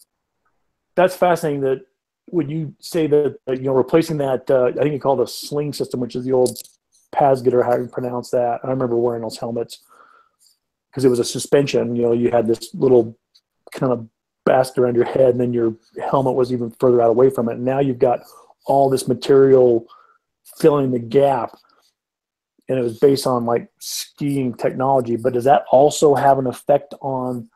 that's fascinating. That when you say that you know replacing that, uh, I think you call it a sling system, which is the old PASGT or how you pronounce that. I remember wearing those helmets because it was a suspension. You know, you had this little kind of basket around your head, and then your helmet was even further out away from it. And now you've got all this material filling the gap, and it was based on like skiing technology. But does that also have an effect on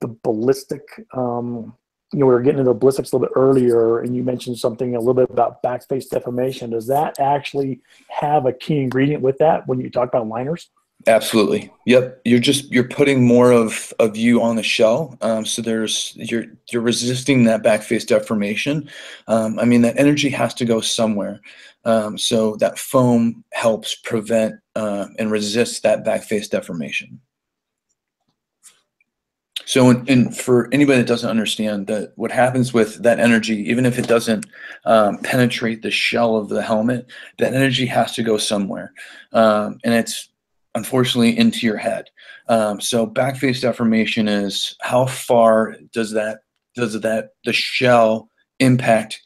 the ballistic? Um, you know, we were getting into the ballistics a little bit earlier, and you mentioned something a little bit about backface deformation. Does that actually have a key ingredient with that when you talk about liners? Absolutely. Yep. You're just you're putting more of of you on the shell. Um, so there's you're you're resisting that back face deformation. Um, I mean that energy has to go somewhere. Um, so that foam helps prevent uh, and resist that back face deformation. So, and for anybody that doesn't understand that, what happens with that energy, even if it doesn't um, penetrate the shell of the helmet, that energy has to go somewhere, um, and it's unfortunately into your head. Um, so back deformation is how far does that does that the shell impact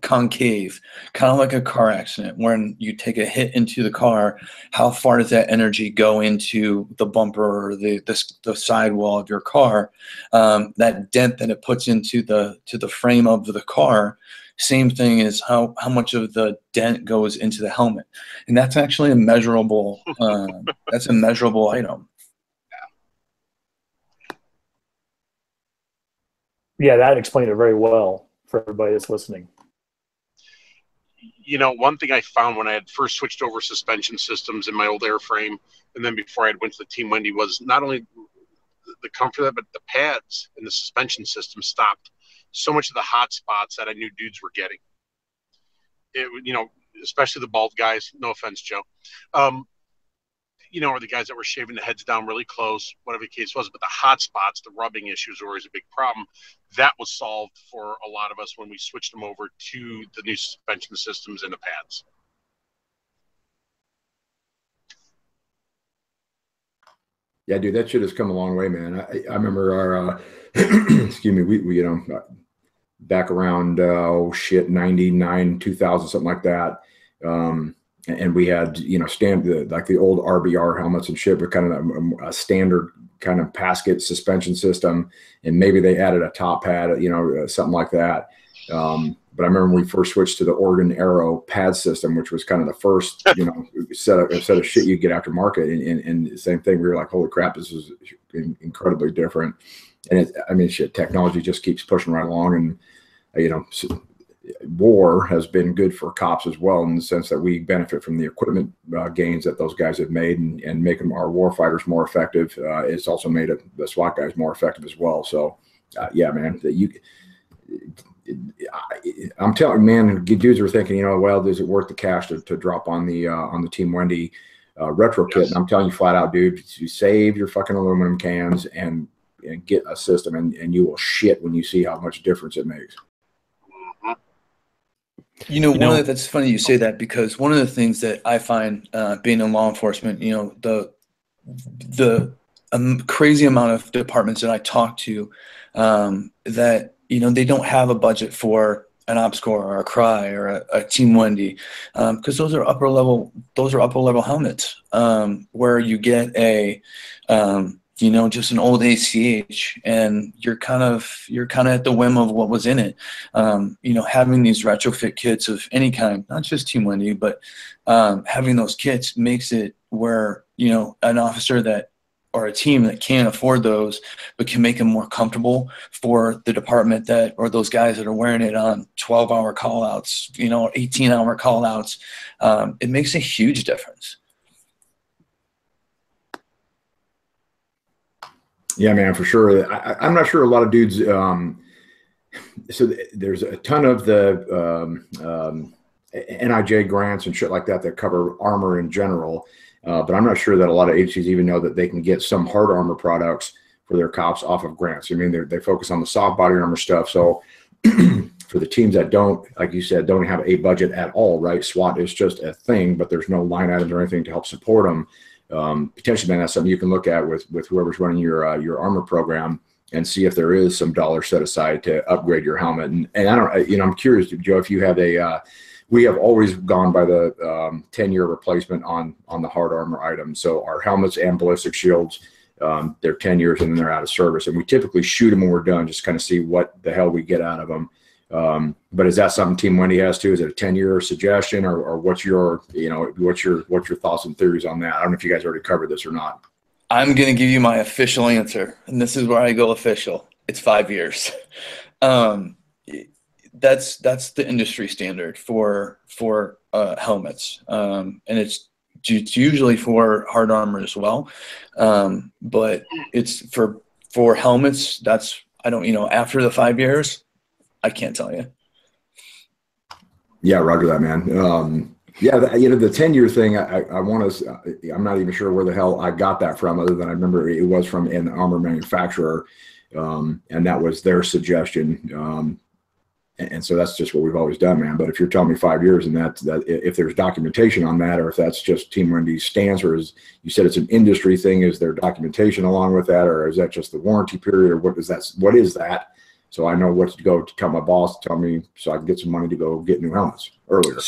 concave, kind of like a car accident. When you take a hit into the car, how far does that energy go into the bumper or the the, the sidewall of your car? Um, that dent that it puts into the to the frame of the car same thing is how, how much of the dent goes into the helmet. And that's actually a measurable, uh, that's a measurable item. Yeah, that explained it very well for everybody that's listening. You know, one thing I found when I had first switched over suspension systems in my old airframe, and then before I had went to the Team Wendy, was not only the comfort of but the pads and the suspension system stopped so much of the hot spots that I knew dudes were getting. It, you know, especially the bald guys. No offense, Joe. Um, you know, or the guys that were shaving the heads down really close, whatever the case was. But the hot spots, the rubbing issues, were always a big problem. That was solved for a lot of us when we switched them over to the new suspension systems and the pads. Yeah, dude, that shit has come a long way, man. I, I remember our, uh, excuse me, we, we, you know, back around, uh, oh shit, 99, 2000, something like that. Um, and we had, you know, stand like the old RBR helmets and shit, with kind of a, a standard kind of PASGT suspension system. And maybe they added a top pad, you know, uh, something like that. Um, but I remember when we first switched to the Oregon Aero pad system, which was kind of the first, you know, set of, set of shit you get after market. And, and, and the same thing, we were like, holy crap, this is incredibly different. And it, I mean, shit, technology just keeps pushing right along. And, uh, you know, war has been good for cops as well in the sense that we benefit from the equipment uh, gains that those guys have made and, and making our war fighters more effective. Uh, it's also made the SWAT guys more effective as well. So, uh, yeah, man, you I'm telling man, dudes are thinking, you know, well, is it worth the cash to, to drop on the uh, on the Team Wendy uh, retro kit? Yes. And I'm telling you flat out, dude, you save your fucking aluminum cans and and get a system, and, and you will shit when you see how much difference it makes. You know, you one know, of the, that's funny you say that because one of the things that I find uh, being in law enforcement, you know, the the um, crazy amount of departments that I talk to um, that you know they don't have a budget for an OpsCore or a Crye or a, a Team Wendy because um, those are upper level those are upper level helmets um, where you get a um, you know just an old ACH and you're kind of you're kind of at the whim of what was in it. Um, you know having these retrofit kits of any kind not just Team Wendy but um, having those kits makes it where you know an officer that or a team that can't afford those but can make them more comfortable for the department that or those guys that are wearing it on 12 hour call outs you know 18 hour call outs um, it makes a huge difference Yeah, man, for sure. I, am not sure a lot of dudes. Um, so th- there's a ton of the um, um, NIJ grants and shit like that that cover armor in general, uh, but I'm not sure that a lot of agencies even know that they can get some hard armor products for their cops off of grants. I mean, they focus on the soft body armor stuff. So for the teams that don't, like you said, don't have a budget at all, right? SWAT is just a thing, but there's no line items or anything to help support them um, potentially, man, that's something you can look at with with whoever's running your uh, your armor program and see if there is some dollar set aside to upgrade your helmet. And, and I don't, you know, I'm curious, Joe, if you have a, uh, we have always gone by the um, 10 year replacement on on the hard armor items. So our helmets and ballistic shields, um, they're 10 years and then they're out of service. And we typically shoot them when we're done, just kind of see what the hell we get out of them. Um, but is that something Team Wendy has to? Is it a 10 year suggestion or, or what's your, you know, what's your, what's your thoughts and theories on that? I don't know if you guys already covered this or not. I'm going to give you my official answer. And this is where I go official. It's five years. Um, that's, that's the industry standard for, for, uh, helmets. Um, and it's, it's usually for hard armor as well. Um, but it's for, for helmets, that's, I don't, you know, after the five years, I can't tell you. Yeah, Roger that, man. Um, yeah, the, you know the ten year thing. I, I want to. I'm not even sure where the hell I got that from, other than I remember it was from an armor manufacturer, um, and that was their suggestion. Um, and, so that's just what we've always done, man. But if you're telling me five years, and that that if there's documentation on that, or if that's just Team Wendy's stance, or is you said it's an industry thing, is there documentation along with that, or is that just the warranty period, or what is that? What is that? So I know what to go to tell my boss to tell me so I can get some money to go get new helmets earlier.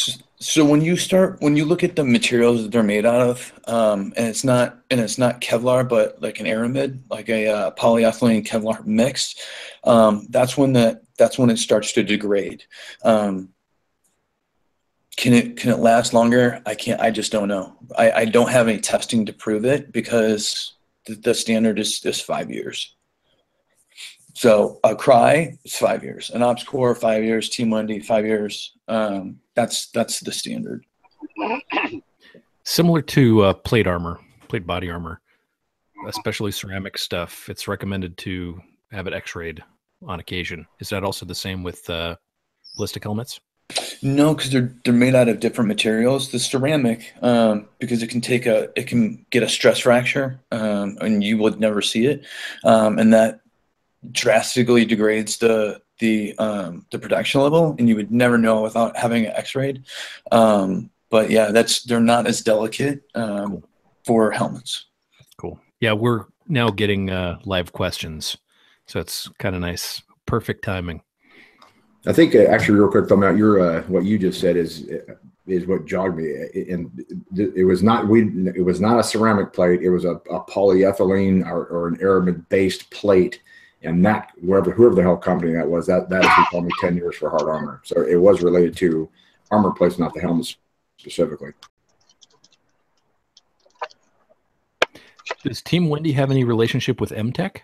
So when you start, when you look at the materials that they're made out of, um, and it's not, and it's not Kevlar, but like an aramid, like a uh, polyethylene Kevlar mix, um, that's when the, that's when it starts to degrade. Um, can it, can it last longer? I can't, I just don't know. I, I don't have any testing to prove it because the, the standard is, is five years. So a Crye is five years, an Ops Core five years, Team Wendy five years. Um, that's that's the standard. Similar to uh, plate armor, plate body armor, especially ceramic stuff. It's recommended to have it X-rayed on occasion. Is that also the same with uh, ballistic helmets? No, because they're they're made out of different materials. The ceramic, um, because it can take a it can get a stress fracture, um, and you would never see it, um, and that drastically degrades the the um, the protection level, and you would never know without having an X-rayed. Um, but yeah, that's they're not as delicate um, cool. for helmets. Cool. Yeah, we're now getting uh, live questions, so it's kind of nice. Perfect timing. I think uh, actually, real quick, Matt, your uh, what you just said is is what jogged me, and it was not we. It was not a ceramic plate. It was a, a polyethylene or, or an aramid based plate and that whoever whoever the hell company that was, that that is who called me ten years for hard armor. So it was related to armor plates, not the helmets specifically. Does Team Wendy have any relationship with MTech?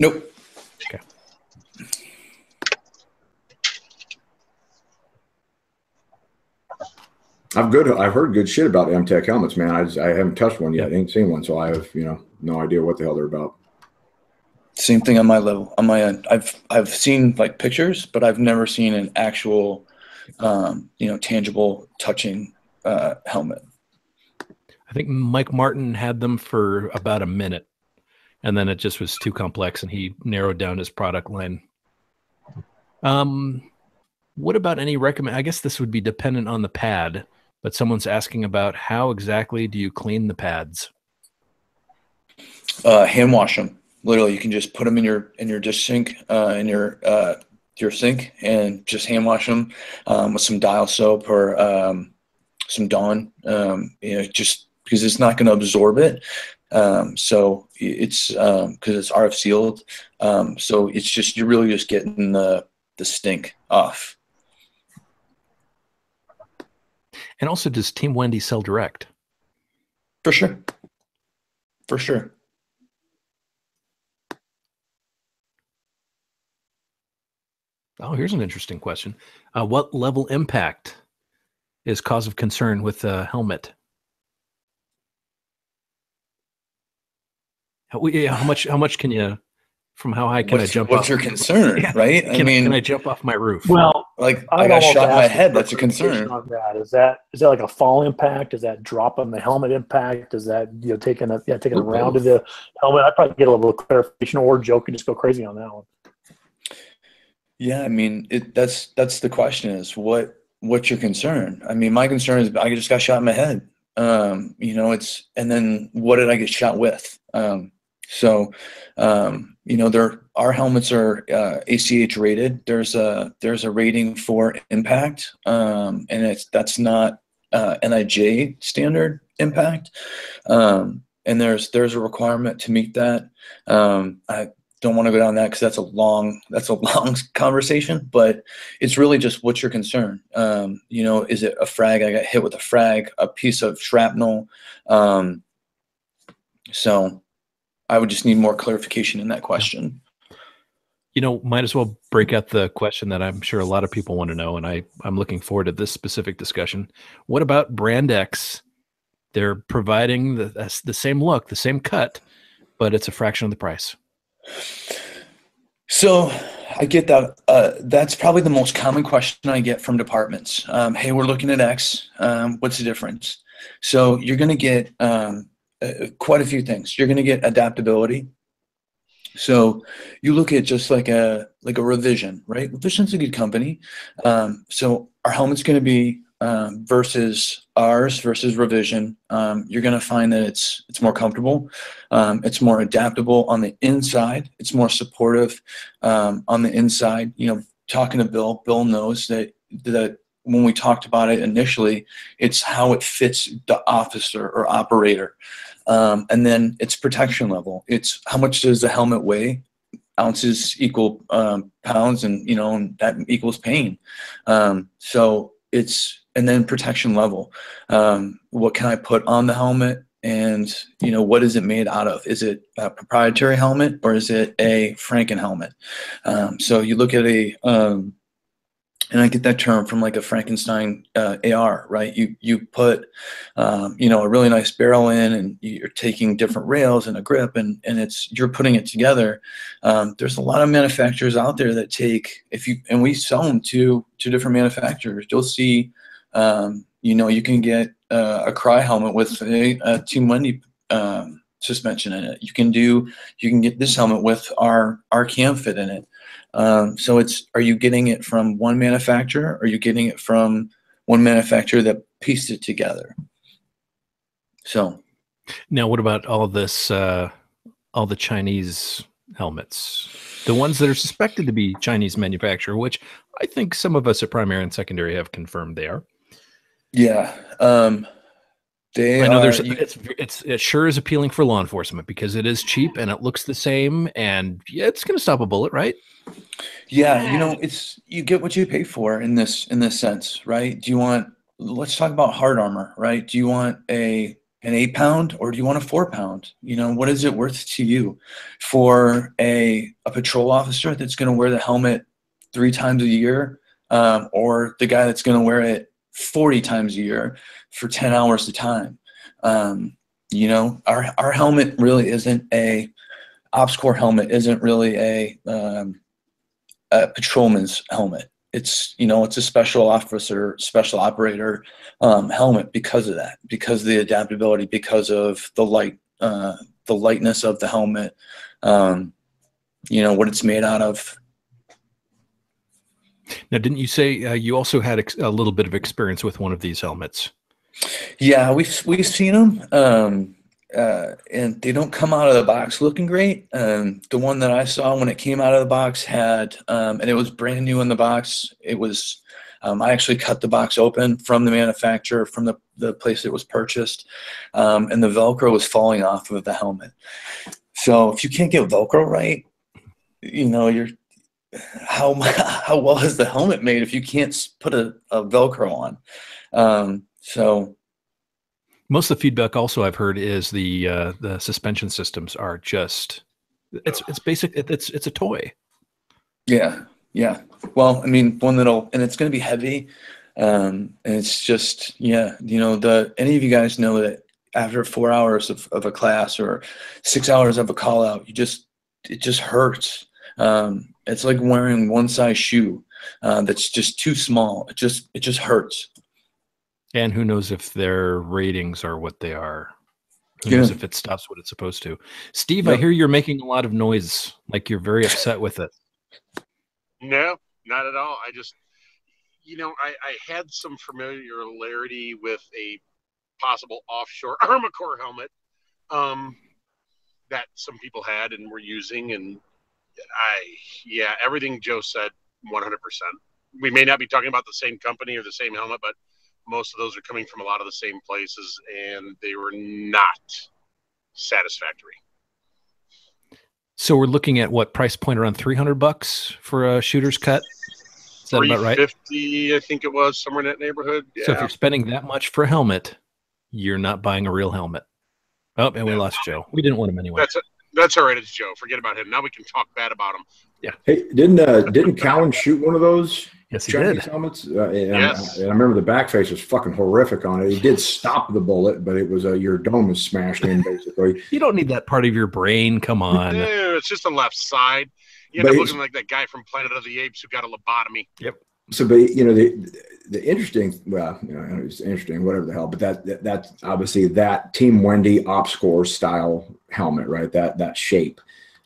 Nope. Okay. I've good. I've heard good shit about MTech helmets, man. I just, I haven't touched one yet. I ain't seen one, so I have you know no idea what the hell they're about. Same thing on my level, on my end. I've I've seen like pictures, but I've never seen an actual, um, you know, tangible touching uh, helmet. I think Mike Martin had them for about a minute, and then it just was too complex, and he narrowed down his product line. Um, what about any recommend? I guess this would be dependent on the pad but someone's asking about how exactly do you clean the pads? Uh, hand wash them. Literally, you can just put them in your in your dish sink, uh, in your uh, your sink, and just hand wash them um, with some dial soap or um, some Dawn. Um, you know, just because it's not going to absorb it. Um, so it's because um, it's RF sealed. Um, so it's just you're really just getting the the stink off. And also, does Team Wendy sell direct? For sure. for sure. Oh, here's an interesting question. Uh, what level impact is cause of concern with the helmet? How, yeah, how much? How much can you? From how high can what's, I jump? What's off? your concern, Yeah. right? Can, I mean, can I jump off my roof? Well, like I I got shot in my head. for That's a concern. On that is that is that like a fall impact? Is that drop on the helmet impact? Is that you know taking a yeah taking a round both. of the helmet? I'd probably get a little clarification or Joe can just go crazy on that one. Yeah, I mean, it, that's that's the question is what what's your concern? I mean, my concern is I just got shot in my head. Um, you know, it's and then what did I get shot with? Um, so, um, you know, there our helmets are uh, ACH rated. There's a there's a rating for impact, um, and it's that's not uh, NIJ standard impact. Um, and there's there's a requirement to meet that. Um, I, don't want to go down that because that's a long that's a long conversation but it's really just what's your concern um, you know is it a frag i got hit with a frag a piece of shrapnel um, so i would just need more clarification in that question you know, might as well break out the question that I'm sure a lot of people want to know, and I I'm looking forward to this specific discussion. What about Brand X? They're providing the the same look, the same cut, but it's a fraction of the price. So I get that. Uh, that's probably the most common question I get from departments. Um, hey, we're looking at X. Um, what's the difference? So you're going to get um, uh, quite a few things. You're going to get adaptability. So you look at just like a like a revision, right? Revision's a good company. Um, so our helmet's going to be um, versus ours versus revision. Um, you're going to find that it's it's more comfortable. Um, it's more adaptable on the inside. It's more supportive um, on the inside. You know, talking to Bill, Bill knows that that when we talked about it initially, it's how it fits the officer or operator, um, and then it's protection level. It's how much does the helmet weigh? Ounces equal um, pounds, and you know and that equals pain. Um, so it's and then protection level. Um, what can I put on the helmet? and you know what is it made out of is it a proprietary helmet or is it a franken helmet um, so you look at a um, and i get that term from like a frankenstein uh, ar right you you put um, you know a really nice barrel in and you're taking different rails and a grip and and it's you're putting it together um, there's a lot of manufacturers out there that take if you and we sell them to to different manufacturers you'll see um, you know you can get uh, a Crye helmet with a, a Team Wendy um, suspension in it. You can do you can get this helmet with our our cam fit in it. Um, so it's are you getting it from one manufacturer? Or are you getting it from one manufacturer that pieced it together? So Now, what about all this? Uh, all the Chinese helmets, the ones that are suspected to be Chinese manufacturer, which I think some of us at primary and secondary have confirmed they are. yeah, um, they I know are, there's you- it's it's it sure is appealing for law enforcement because it is cheap and it looks the same and yeah, it's going to stop a bullet, right? Yeah, you know, it's you get what you pay for in this in this sense, right? Do you want let's talk about hard armor, right? Do you want a an eight pound or do you want a four pound? You know, what is it worth to you for a a patrol officer that's going to wear the helmet three times a year, um, or the guy that's going to wear it forty times a year for ten hours a time? Um, you know, our our helmet really isn't a Ops Core helmet isn't really a um, a patrolman's helmet. It's you know it's a special officer, special operator um, helmet because of that, because of the adaptability, because of the light, uh, the lightness of the helmet. Um, you know what it's made out of. Now, didn't you say uh, you also had ex- a little bit of experience with one of these helmets? Yeah, we've we've seen them, um, uh, and they don't come out of the box looking great. Um, the one that I saw when it came out of the box had, um, and it was brand new in the box. It was, um, I actually cut the box open from the manufacturer, from the the place it was purchased, um, and the Velcro was falling off of the helmet. So if you can't get Velcro right, you know you're how how well is the helmet made if you can't put a, a Velcro on? Um, so Most of the feedback also I've heard is the uh, the suspension systems are just it's it's basic it's it's a toy. Yeah, yeah. Well, I mean, one that'll and it's going to be heavy, um, and it's just yeah. You know, the any of you guys know that after four hours of, of a class or six hours of a call out, you just it just hurts. Um, it's like wearing one size shoe uh, that's just too small. It just it just hurts. And who knows if their ratings are what they are? Who Yeah. knows if it stops what it's supposed to? Steve, I hear you're making a lot of noise, like you're very upset with it. No, not at all. I just, you know, I, I had some familiarity with a possible offshore Armacore helmet um, that some people had and were using, and I, yeah, everything Joe said, 100%. We may not be talking about the same company or the same helmet, but most of those are coming from a lot of the same places, and they were not satisfactory. So we're looking at what price point around 300 bucks for a shooter's cut. Is that about right? 350, I think it was somewhere in that neighborhood. Yeah. So if you're spending that much for a helmet, you're not buying a real helmet. Oh, and we Yeah. lost Joe. We didn't want him anyway. That's that's all right. It's Joe. Forget about him. Now we can talk bad about him. Yeah. Hey, didn't uh, didn't Cowan shoot one of those yes, he did. helmets? Uh, and, Yes. and I remember the back face was fucking horrific on it. He did stop the bullet, but it was uh, your dome was smashed in basically. You don't need that part of your brain. Come on. Eh, it's just the left side. You But up looking like that guy from Planet of the Apes who got a lobotomy. Yep. So, but you know the the interesting, well, you know, it's interesting, whatever the hell. But that, that that's obviously that Team Wendy OpsCore style helmet, right? That that shape.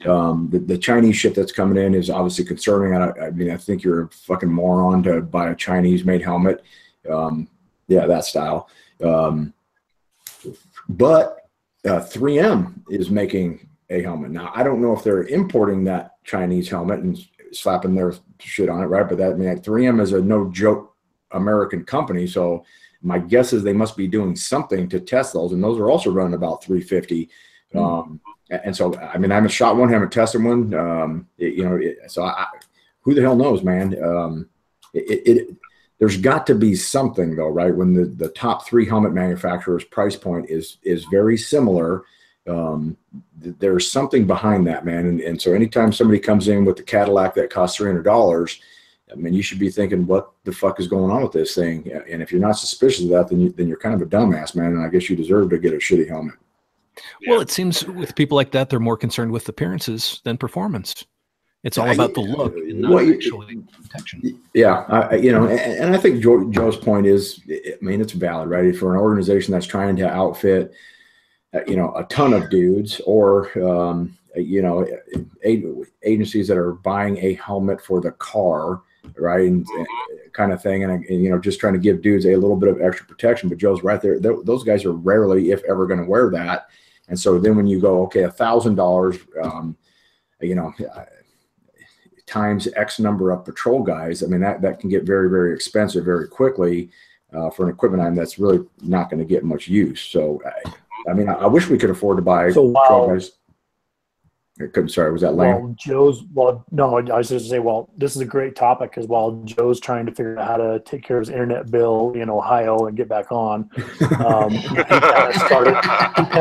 Um, the, the Chinese shit that's coming in is obviously concerning. I, I mean, I think you're a fucking moron to buy a Chinese made helmet. Um, yeah, that style. Um, but uh, 3M is making a helmet now. I don't know if they're importing that Chinese helmet and slapping their shit on it, right? But that I mean, like, 3M is a no joke American company, so my guess is they must be doing something to test those, and those are also running about 350. Um, and so, I mean, I haven't shot one, haven't tested one. Um, it- you know, it, so I, who the hell knows, man? Um, it, it, it there's got to be something though, right? When the, the top three helmet manufacturers' price point is is very similar, um, th- there's something behind that, man. And, and so, anytime somebody comes in with a Cadillac that costs three hundred dollars, I mean, you should be thinking, what the fuck is going on with this thing? And if you're not suspicious of that, then you, then you're kind of a dumbass, man. And I guess you deserve to get a shitty helmet. Well, it seems with people like that, they're more concerned with appearances than performance. It's all about the look and not well, actually protection. Yeah, I, you know, and, and I think Joe, Joe's point is, I mean, it's valid, right? For an organization that's trying to outfit, uh, you know, a ton of dudes, or um, you know, agencies that are buying a helmet for the car, right, and, and kind of thing, and, and you know, just trying to give dudes a little bit of extra protection. But Joe's right there; those guys are rarely, if ever, going to wear that. And so then when you go, okay, a thousand dollars, um, you know. times X number of patrol guys, I mean, that, that can get very, very expensive very quickly uh, for an equipment item that's really not going to get much use. So, I, I mean, I, I wish we could afford to buy So patrol guys. I couldn't, sorry, was that lame? Well, Joe's well, no, I was just gonna say, well, this is a great topic because while Joe's trying to figure out how to take care of his internet bill in Ohio and get back on, um, he kind of started.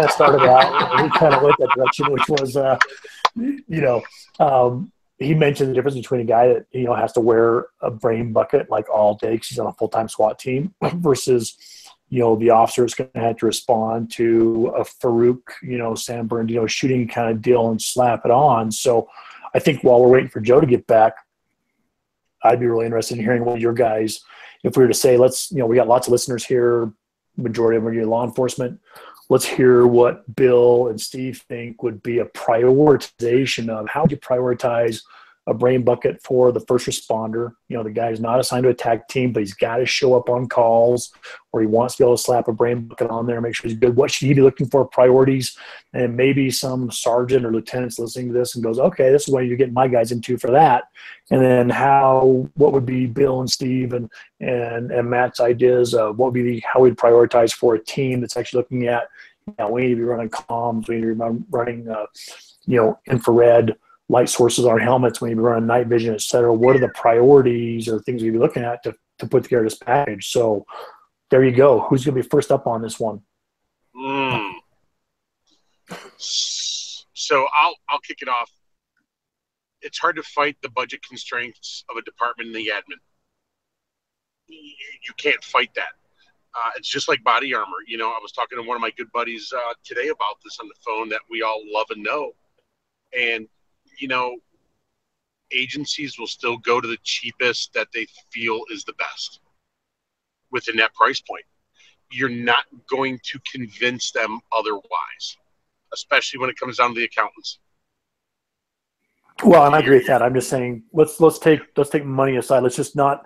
Started out. He kind of went that direction, which was, uh, you know, um, he mentioned the difference between a guy that you know has to wear a brain bucket like all day because he's on a full time SWAT team versus you know the officer is going to have to respond to a Farook, you know, San Bernardino shooting kind of deal and slap it on. So I think while we're waiting for Joe to get back, I'd be really interested in hearing what your guys, if we were to say, let's, you know, we got lots of listeners here, majority of them are law enforcement. Let's hear what Bill and Steve think would be a prioritization of how do you prioritize a brain bucket for the first responder. You know, the guy's not assigned to a tag team, but he's got to show up on calls or he wants to be able to slap a brain bucket on there, make sure he's good. What should he be looking for? Priorities. And maybe some sergeant or lieutenant's listening to this and goes, okay, this is what you're getting my guys into for that. And then how, what would be Bill and Steve and, and, and Matt's ideas of what would be the, how we'd prioritize for a team that's actually looking at, you know, we need to be running comms, we need to be running, uh, you know, infrared, light sources on helmets, we need to be running night vision, et cetera. What are the priorities or things we'd be looking at to, to put together this package? So there you go. Who's going to be first up on this one? Mm. So I'll I'll kick it off. It's hard to fight the budget constraints of a department in the admin. You can't fight that. Uh, it's just like body armor. You know, I was talking to one of my good buddies uh, today about this on the phone that we all love and know. And, you know, agencies will still go to the cheapest that they feel is the best within that price point. You're not going to convince them otherwise, especially when it comes down to the accountants. Well, and I agree with that. I'm just saying let's let's take let's take money aside. Let's just not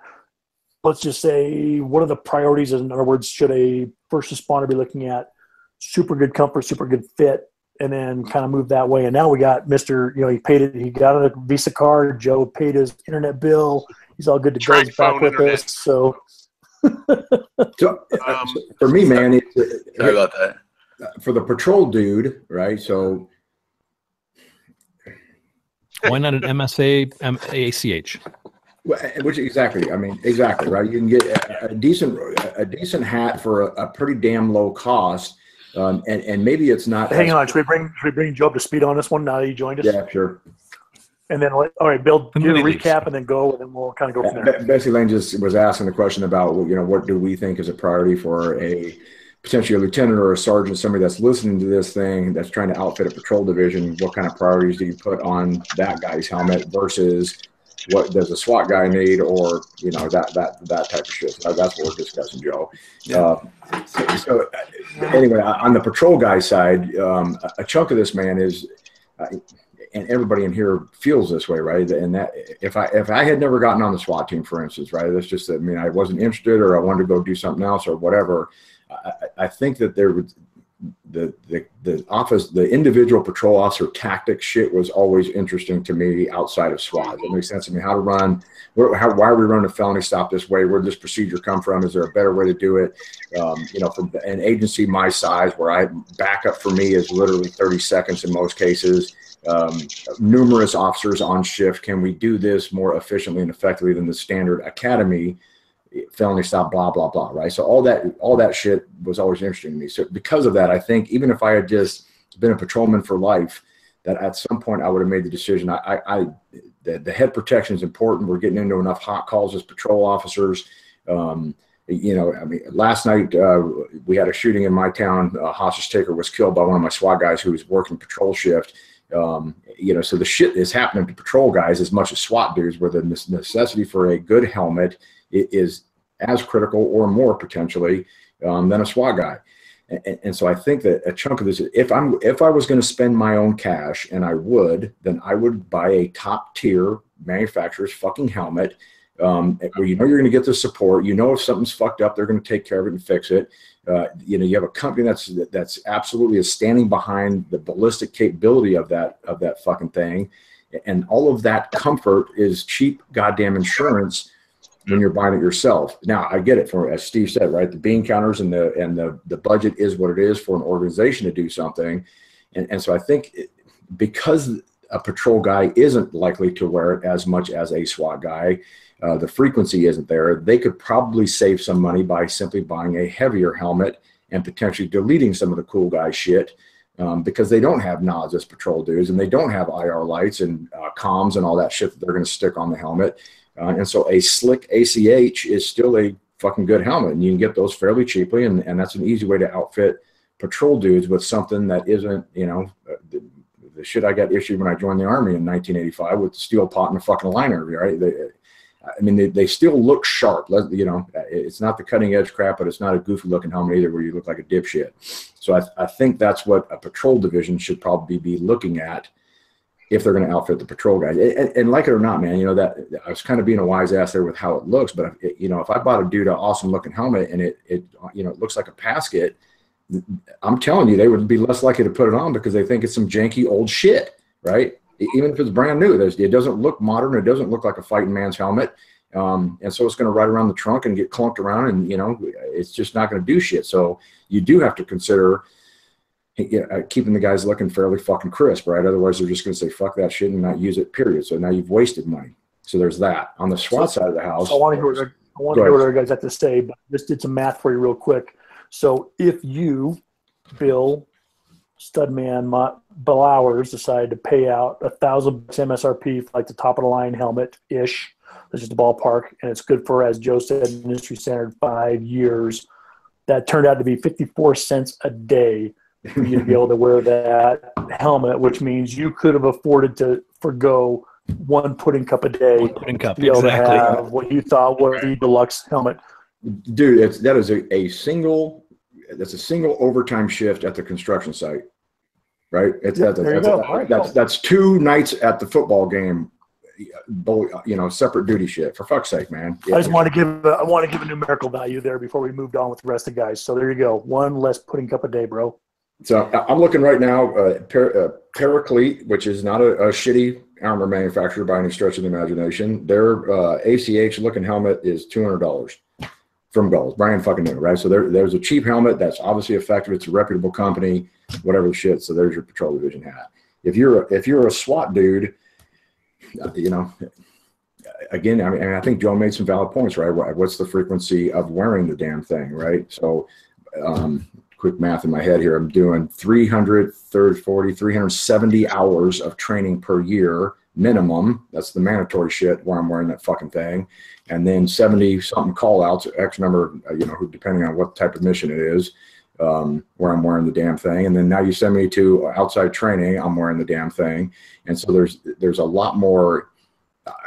let's just say what are the priorities in other words should a first responder be looking at super good comfort super good fit and then kind of move that way and now we got mr you know he paid it he got a visa card joe paid his internet bill he's all good to go he's back with internet. us so So, Um, for me, man, it's, Sorry about that. for the patrol dude, right? So Why not an MSA, M- ACH? Which exactly, I mean, exactly, right? You can get a, a decent, a decent hat for a, a pretty damn low cost. Um, and, and maybe it's not. hang on should we bring should we bring joe to speed on this one now that you joined us Yeah, sure. And then let- all right bill The do a movie leaves. recap and then go and then we'll kind of go from there Be- Bessie Lane just was asking the question about, you know, what do we think is a priority for a potentially a lieutenant or a sergeant, somebody that's listening to this thing, that's trying to outfit a patrol division. What kind of priorities do you put on that guy's helmet versus what does a SWAT guy need, or you know that that that type of shit. That's what we're discussing, Joe. Uh, so, so, uh, anyway, on the patrol guy side, um, a- a chunk of this man is. Uh, and everybody in here feels this way, right? And that if I if I had never gotten on the SWAT team, for instance, right, that's just I mean I wasn't interested or I wanted to go do something else or whatever. I, I think that there would the the the office the individual patrol officer tactic shit was always interesting to me outside of SWAT. It makes sense to me how to run. Where, how, why are we running a felony stop this way? Where did this procedure come from? Is there a better way to do it? Um, you know, for an agency my size, where I backup for me is literally 30 seconds in most cases um, numerous officers on shift. Can we do this more efficiently and effectively than the standard academy felony stop? Blah blah blah. Right. So all that all that shit was always interesting to me. So because of that, I think even if I had just been a patrolman for life, that at some point I would have made the decision. I, I, I the, the head protection is important. We're getting into enough hot calls as patrol officers. Um, you know, I mean, last night uh, we had a shooting in my town. A hostage taker was killed by one of my SWAT guys who was working patrol shift. Um, you know, so the shit is happening to patrol guys as much as SWAT dudes, where the necessity for a good helmet is as critical or more potentially um, than a SWAT guy. And, and so I think that a chunk of this, if I'm, if I was going to spend my own cash, and I would, then I would buy a top tier manufacturer's fucking helmet, um, where you know you're going to get the support. You know if something's fucked up, they're going to take care of it and fix it. Uh, you know you have a company that's that's absolutely is standing behind the ballistic capability of that of that fucking thing, and all of that comfort is cheap goddamn insurance when you're buying it yourself. Now I get it for as Steve said, right? The bean counters and the and the the budget is what it is for an organization to do something, and and so I think it, because a patrol guy isn't likely to wear it as much as a SWAT guy. Uh, the frequency isn't there. They could probably save some money by simply buying a heavier helmet and potentially deleting some of the cool guy shit um, because they don't have nods as patrol dudes and they don't have IR lights and uh, comms and all that shit that they're going to stick on the helmet. Uh, and so a slick ACH is still a fucking good helmet and you can get those fairly cheaply. And, and that's an easy way to outfit patrol dudes with something that isn't, you know, uh, the, the shit I got issued when I joined the army in 1985 with the steel pot and a fucking liner, right? I mean, they, they still look sharp. You know, it's not the cutting edge crap, but it's not a goofy looking helmet either where you look like a dipshit. So I, I think that's what a patrol division should probably be looking at if they're going to outfit the patrol guys. And, and like it or not, man, you know, that I was kind of being a wise ass there with how it looks. But, if, you know, if I bought a dude an awesome looking helmet and it, it, you know, it looks like a PASGT, I'm telling you, they would be less likely to put it on because they think it's some janky old shit, right? Even if it's brand new, it doesn't look modern. It doesn't look like a fighting man's helmet. Um, and so it's going to ride around the trunk and get clunked around and, you know, it's just not going to do shit. So you do have to consider you know, keeping the guys looking fairly fucking crisp, right? Otherwise they're just going to say, fuck that shit and not use it, period. So now you've wasted money. So there's that on the SWAT side of the house. So I want to hear what I want to hear what ahead. guys have to say, but just did some math for you real quick. So if you Bill Studman Mott Blowers decided to pay out a thousand MSRP for like the top of the line helmet ish. That's just a ballpark, and it's good for, as Joe said, industry standard five years. That turned out to be 54 cents a day for you to be able to wear that helmet, which means you could have afforded to forego one pudding cup a day One pudding cup, to be able exactly. to have what you thought was the deluxe helmet. dude it's that is a, a single that's a single overtime shift at the construction site right it's Yeah, that's, there you that's, go. that's, that's that's two nights at the football game you know separate duty shit for fuck's sake man I just want to give a, I want to give a numerical value there before we moved on with the rest of the guys. So there you go, one less pudding cup a day, bro. So I- I'm looking right now, uh, Par- uh, Paraclete, which is not a, a shitty armor manufacturer by any stretch of the imagination. Their uh, ACH looking helmet is $200 from Galls. Brian fucking knew, right? So there, there's a cheap helmet that's obviously effective. It's a reputable company, whatever the shit. So there's your patrol division hat. If you're a, if you're a SWAT dude, uh, you know, again, I mean, I think Joe made some valid points, right? What's the frequency of wearing the damn thing, right? So, um, quick math in my head here. I'm doing 300, 30, 40, 370 hours of training per year minimum. That's the mandatory shit where I'm wearing that fucking thing. And then 70 something call outs, X number, uh, you know, depending on what type of mission it is, um, where I'm wearing the damn thing. And then now you send me to outside training, I'm wearing the damn thing. And so there's, there's a lot more,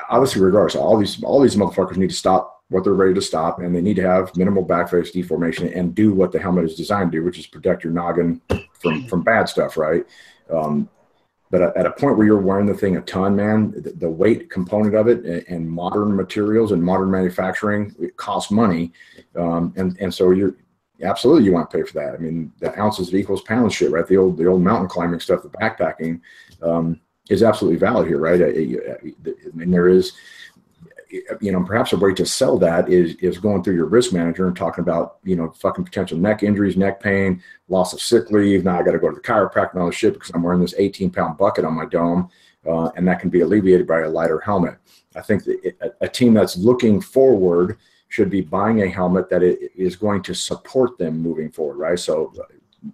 obviously regardless, all these, all these motherfuckers need to stop what they're ready to stop and they need to have minimal back face deformation and do what the helmet is designed to do which is protect your noggin from from bad stuff right um, but at a point where you're wearing the thing a ton man the, weight component of it and, and modern materials and modern manufacturing it costs money. Um, and and so you're absolutely you want to pay for that. I mean the ounces equals pounds shit right? The old the old mountain climbing stuff the backpacking um, is absolutely valid here right? I, I, I mean there is you know, perhaps a way to sell that is is going through your risk manager and talking about, you know, fucking potential neck injuries, neck pain, loss of sick leave. Now I got to go to the chiropractor and all this shit because I'm wearing this 18 pound bucket on my dome, uh, and that can be alleviated by a lighter helmet. I think a, team that's looking forward should be buying a helmet that is going to support them moving forward, right? So, uh,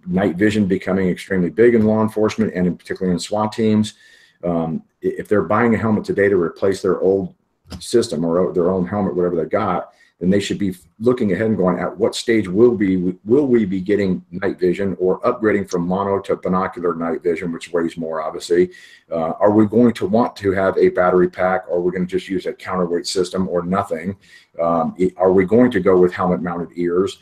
night vision becoming extremely big in law enforcement and in particularly in SWAT teams. Um, if they're buying a helmet today to replace their old system or their own helmet, whatever they got, then they should be looking ahead and going, at what stage will be will we be getting night vision or upgrading from mono to binocular night vision, which weighs more, obviously? Uh, are we going to want to have a battery pack, or are we going to just use a counterweight system, or nothing? Um, are we going to go with helmet-mounted ears?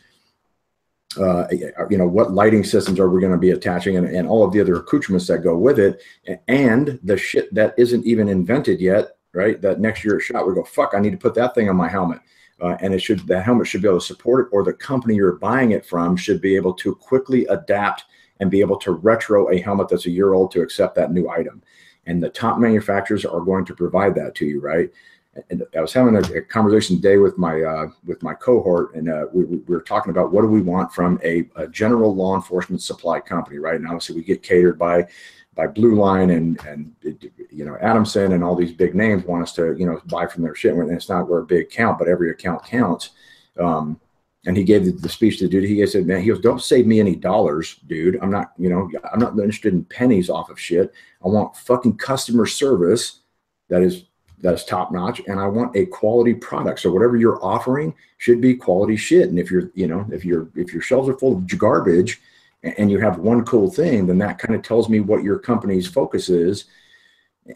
Uh, you know, what lighting systems are we going to be attaching, and, and all of the other accoutrements that go with it, and the shit that isn't even invented yet right? That next year shot, we go, fuck, I need to put that thing on my helmet. Uh, and it should, that helmet should be able to support it, or the company you're buying it from should be able to quickly adapt and be able to retro a helmet that's a year old to accept that new item. And the top manufacturers are going to provide that to you, right? And I was having a, a conversation today with my uh, with my cohort, and uh, we, we were talking about what do we want from a, a general law enforcement supply company, right? And obviously, we get catered by by Blue Line and and you know Adamson and all these big names want us to you know buy from their shit. And it's not we're a big account, but every account counts. Um, and he gave the, the speech to the dude. He said, "Man, he goes, don't save me any dollars, dude. I'm not, you know, I'm not interested in pennies off of shit. I want fucking customer service that is that is top notch, and I want a quality product. So whatever you're offering should be quality shit. And if you're, you know, if your if your shelves are full of garbage." And you have one cool thing, then that kind of tells me what your company's focus is.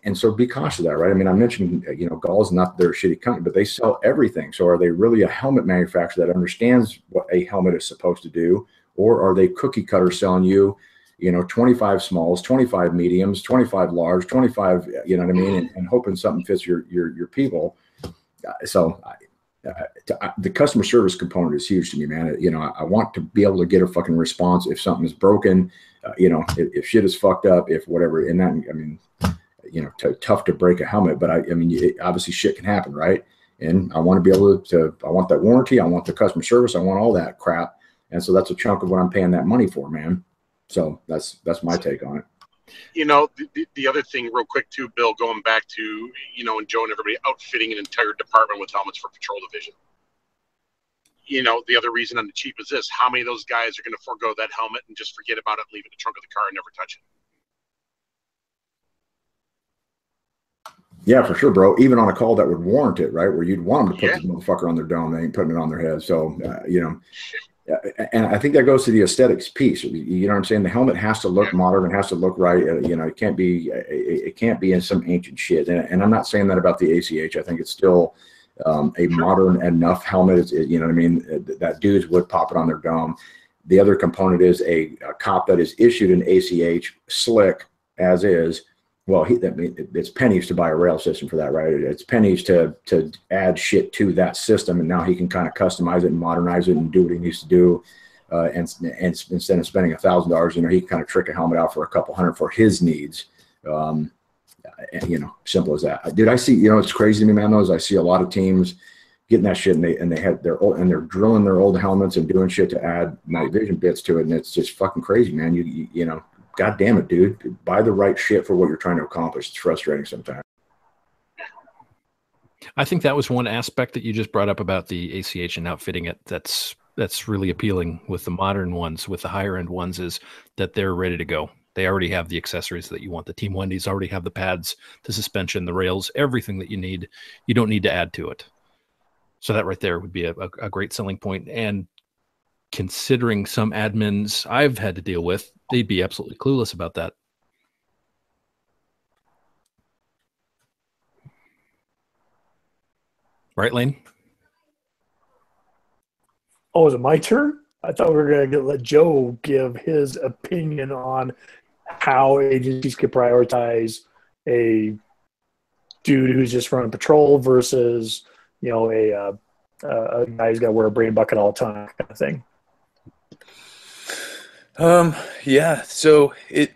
And so be cautious of that, right? I mean, I mentioned, you know, Galls not their shitty company, but they sell everything. So are they really a helmet manufacturer that understands what a helmet is supposed to do? Or are they cookie cutter selling you, you know, 25 smalls, 25 mediums, 25 large, 25, you know what I mean? And, and hoping something fits your, your, your people. So uh, to, uh, the customer service component is huge to me, man. You know, I, I, want to be able to get a fucking response if something is broken. Uh, you know, if, if, shit is fucked up, if whatever. And that, I mean, you know, t- tough to break a helmet, but I, I mean, it, obviously shit can happen, right? And I want to be able to, I want that warranty, I want the customer service, I want all that crap. And so that's a chunk of what I'm paying that money for, man. So that's that's my take on it. You know, the, the other thing, real quick, too, Bill, going back to, you know, and Joe and everybody outfitting an entire department with helmets for patrol division. you know, the other reason on the cheap is this: how many of those guys are going to forego that helmet and just forget about it, leave it in the trunk of the car, and never touch it? Yeah, for sure, bro. Even on a call that would warrant it, right? Where you'd want them to put Yeah. this motherfucker on their dome, they ain't putting it on their head. So, uh, you know, and I think that goes to the aesthetics piece. You know what I'm saying? The helmet has to look modern. It has to look right. Uh, You know, it can't be it, it can't be in some ancient shit. And, and I'm not saying that about the ACH. I think it's still um, a modern enough helmet. It- you know what I mean? Uh, That dudes would pop it on their dome. The other component is a, a cop that is issued an ACH slick as is. Well, he, that it's pennies to buy a rail system for that, right? It's pennies to to add shit to that system, and now he can kind of customize it and modernize it and do what he needs to do. Uh, and, and instead of spending a thousand dollars, you know, he can kind of trick a helmet out for a couple hundred for his needs. Um, you know, simple as that. Dude, I see. You know, it's crazy to me, man. Those I see a lot of teams getting that shit, and they and they had their old and they're drilling their old helmets and doing shit to add night vision bits to it, and it's just fucking crazy, man. You you, you know, god damn it, dude, buy the right shit for what you're trying to accomplish. It's frustrating sometimes. I think that was one aspect that you just brought up about the ACH and outfitting it. That's that's really appealing with the modern ones, with the higher end ones, is that they're ready to go. They already have the accessories that you want. The Team Wendy's already have the pads, the suspension, the rails, everything that you need. You don't need to add to it. So that right there would be a, a, a great selling point. And considering some admins I've had to deal with, they'd be absolutely clueless about that. Right, Lane? Oh, is it my turn? I thought we were going to let Joe give his opinion on how agencies could prioritize a dude who's just running patrol versus, you know, a, uh, a guy who's got to wear a brain bucket all the time, kind of thing. Um, yeah, so it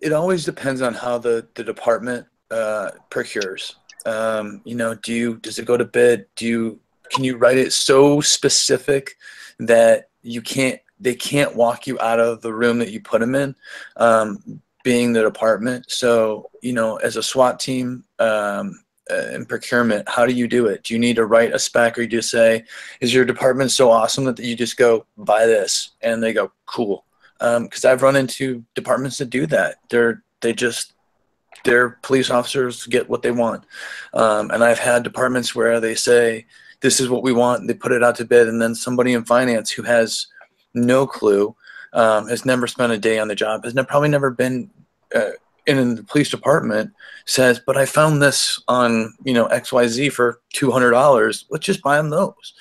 it always depends on how the the department uh, procures. Um, you know, do you does it go to bid? Do you can you write it so specific that you can't they can't walk you out of the room that you put them in, um, being the department. So you know, as a SWAT team, um, uh, in procurement, how do you do it? Do you need to write a spec, or you just say, "Is your department so awesome that you just go buy this?" and they go, "Cool." Because I've run into departments that do that. They're they just their police officers get what they want, um, and I've had departments where they say, "This is what we want." and They put it out to bid, and then somebody in finance who has no clue, um, has never spent a day on the job, has ne- probably never been uh, in the police department says, but I found this on, you know, XYZ for $200. Let's just buy them those.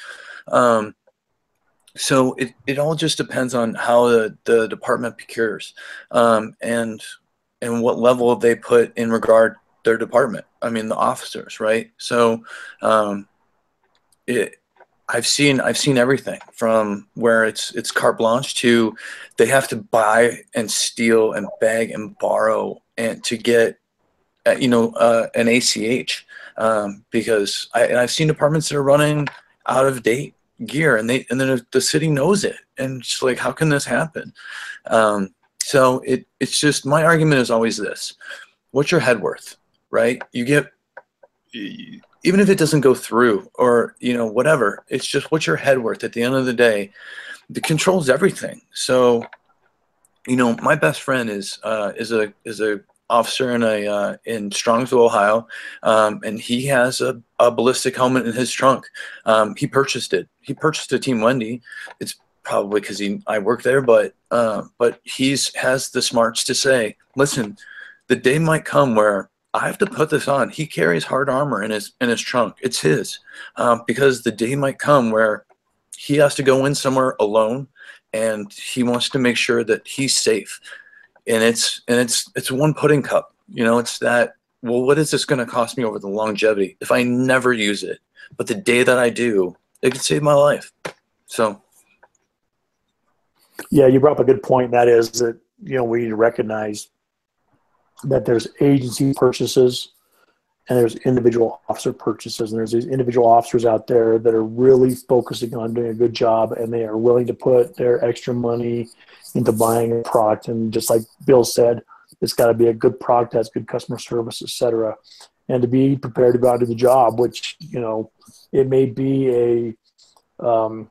Um, so it, it all just depends on how the, the department procures um, and and what level they put in regard their department. I mean, the officers, right? So um, it, I've seen I've seen everything from where it's it's carte blanche to they have to buy and steal and beg and borrow and to get uh, you know uh, an ACH um, because I and I've seen departments that are running out of date gear and they and then the city knows it and it's like how can this happen? Um, so it it's just my argument is always this. What's your head worth right? You get even if it doesn't go through or you know whatever it's just what's your head worth at the end of the day? The controls everything. So you know my best friend is uh, is a is a officer in a uh, in Strongsville, Ohio, um, and he has a, a ballistic helmet in his trunk. Um, he purchased it. He purchased a Team Wendy. It's probably because he I work there, but uh, but he's has the smarts to say, listen, the day might come where I have to put this on. He carries hard armor in his in his trunk. It's his um, because the day might come where he has to go in somewhere alone, and he wants to make sure that he's safe. And it's and it's it's one pudding cup. You know, it's that. Well, what is this going to cost me over the longevity if I never use it? But the day that I do, it could save my life. So Yeah, you brought up a good point. That is that you know we need to recognize that there's agency purchases and there's individual officer purchases, and there's these individual officers out there that are really focusing on doing a good job, and they are willing to put their extra money into buying a product. And just like Bill said, it's got to be a good product, has good customer service, etc. And to be prepared to go out to the job, which you know, it may be a um,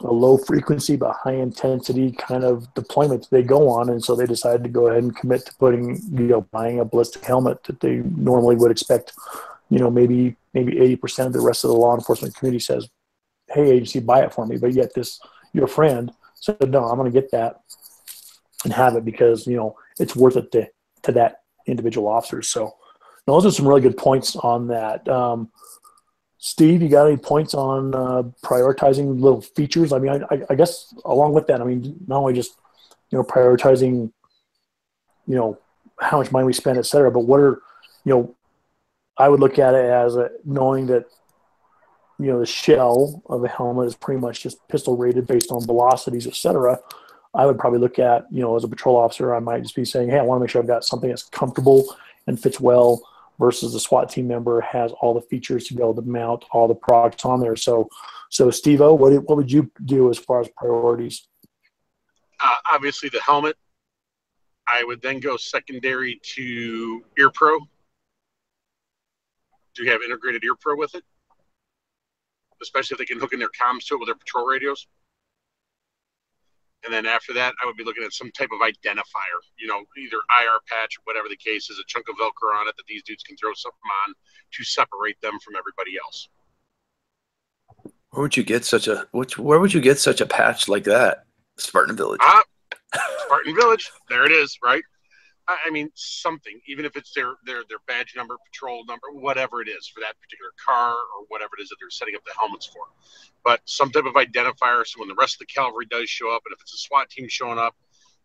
a low frequency but high intensity kind of deployment they go on, and so they decided to go ahead and commit to putting you know buying a ballistic helmet that they normally would expect. You know, maybe maybe eighty percent of the rest of the law enforcement community says, "Hey, agency, buy it for me," but yet this your friend said, "No, I'm going to get that and have it because you know it's worth it to to that individual officer." So those are some really good points on that. Um, Steve, you got any points on uh, prioritizing little features? I mean, I, I, guess along with that, I mean, not only just you know prioritizing, you know, how much money we spend, et cetera, but what are you know, I would look at it as a, knowing that you know the shell of a helmet is pretty much just pistol rated based on velocities, et cetera. I would probably look at you know as a patrol officer, I might just be saying, hey, I want to make sure I've got something that's comfortable and fits well versus the SWAT team member has all the features to be able to mount all the products on there. So, so Steve O, what, what would you do as far as priorities? Uh, obviously, the helmet. I would then go secondary to Ear Pro. Do you have integrated Ear Pro with it? Especially if they can hook in their comms to it with their patrol radios. And then after that, I would be looking at some type of identifier, you know, either IR patch or whatever the case is, a chunk of Velcro on it that these dudes can throw something on to separate them from everybody else. Where would you get such a which, where would you get such a patch like that? Spartan Village. Ah, Spartan Village. There it is, right? I mean, something, even if it's their their their badge number, patrol number, whatever it is for that particular car or whatever it is that they're setting up the helmets for. But some type of identifier, so when the rest of the cavalry does show up, and if it's a SWAT team showing up,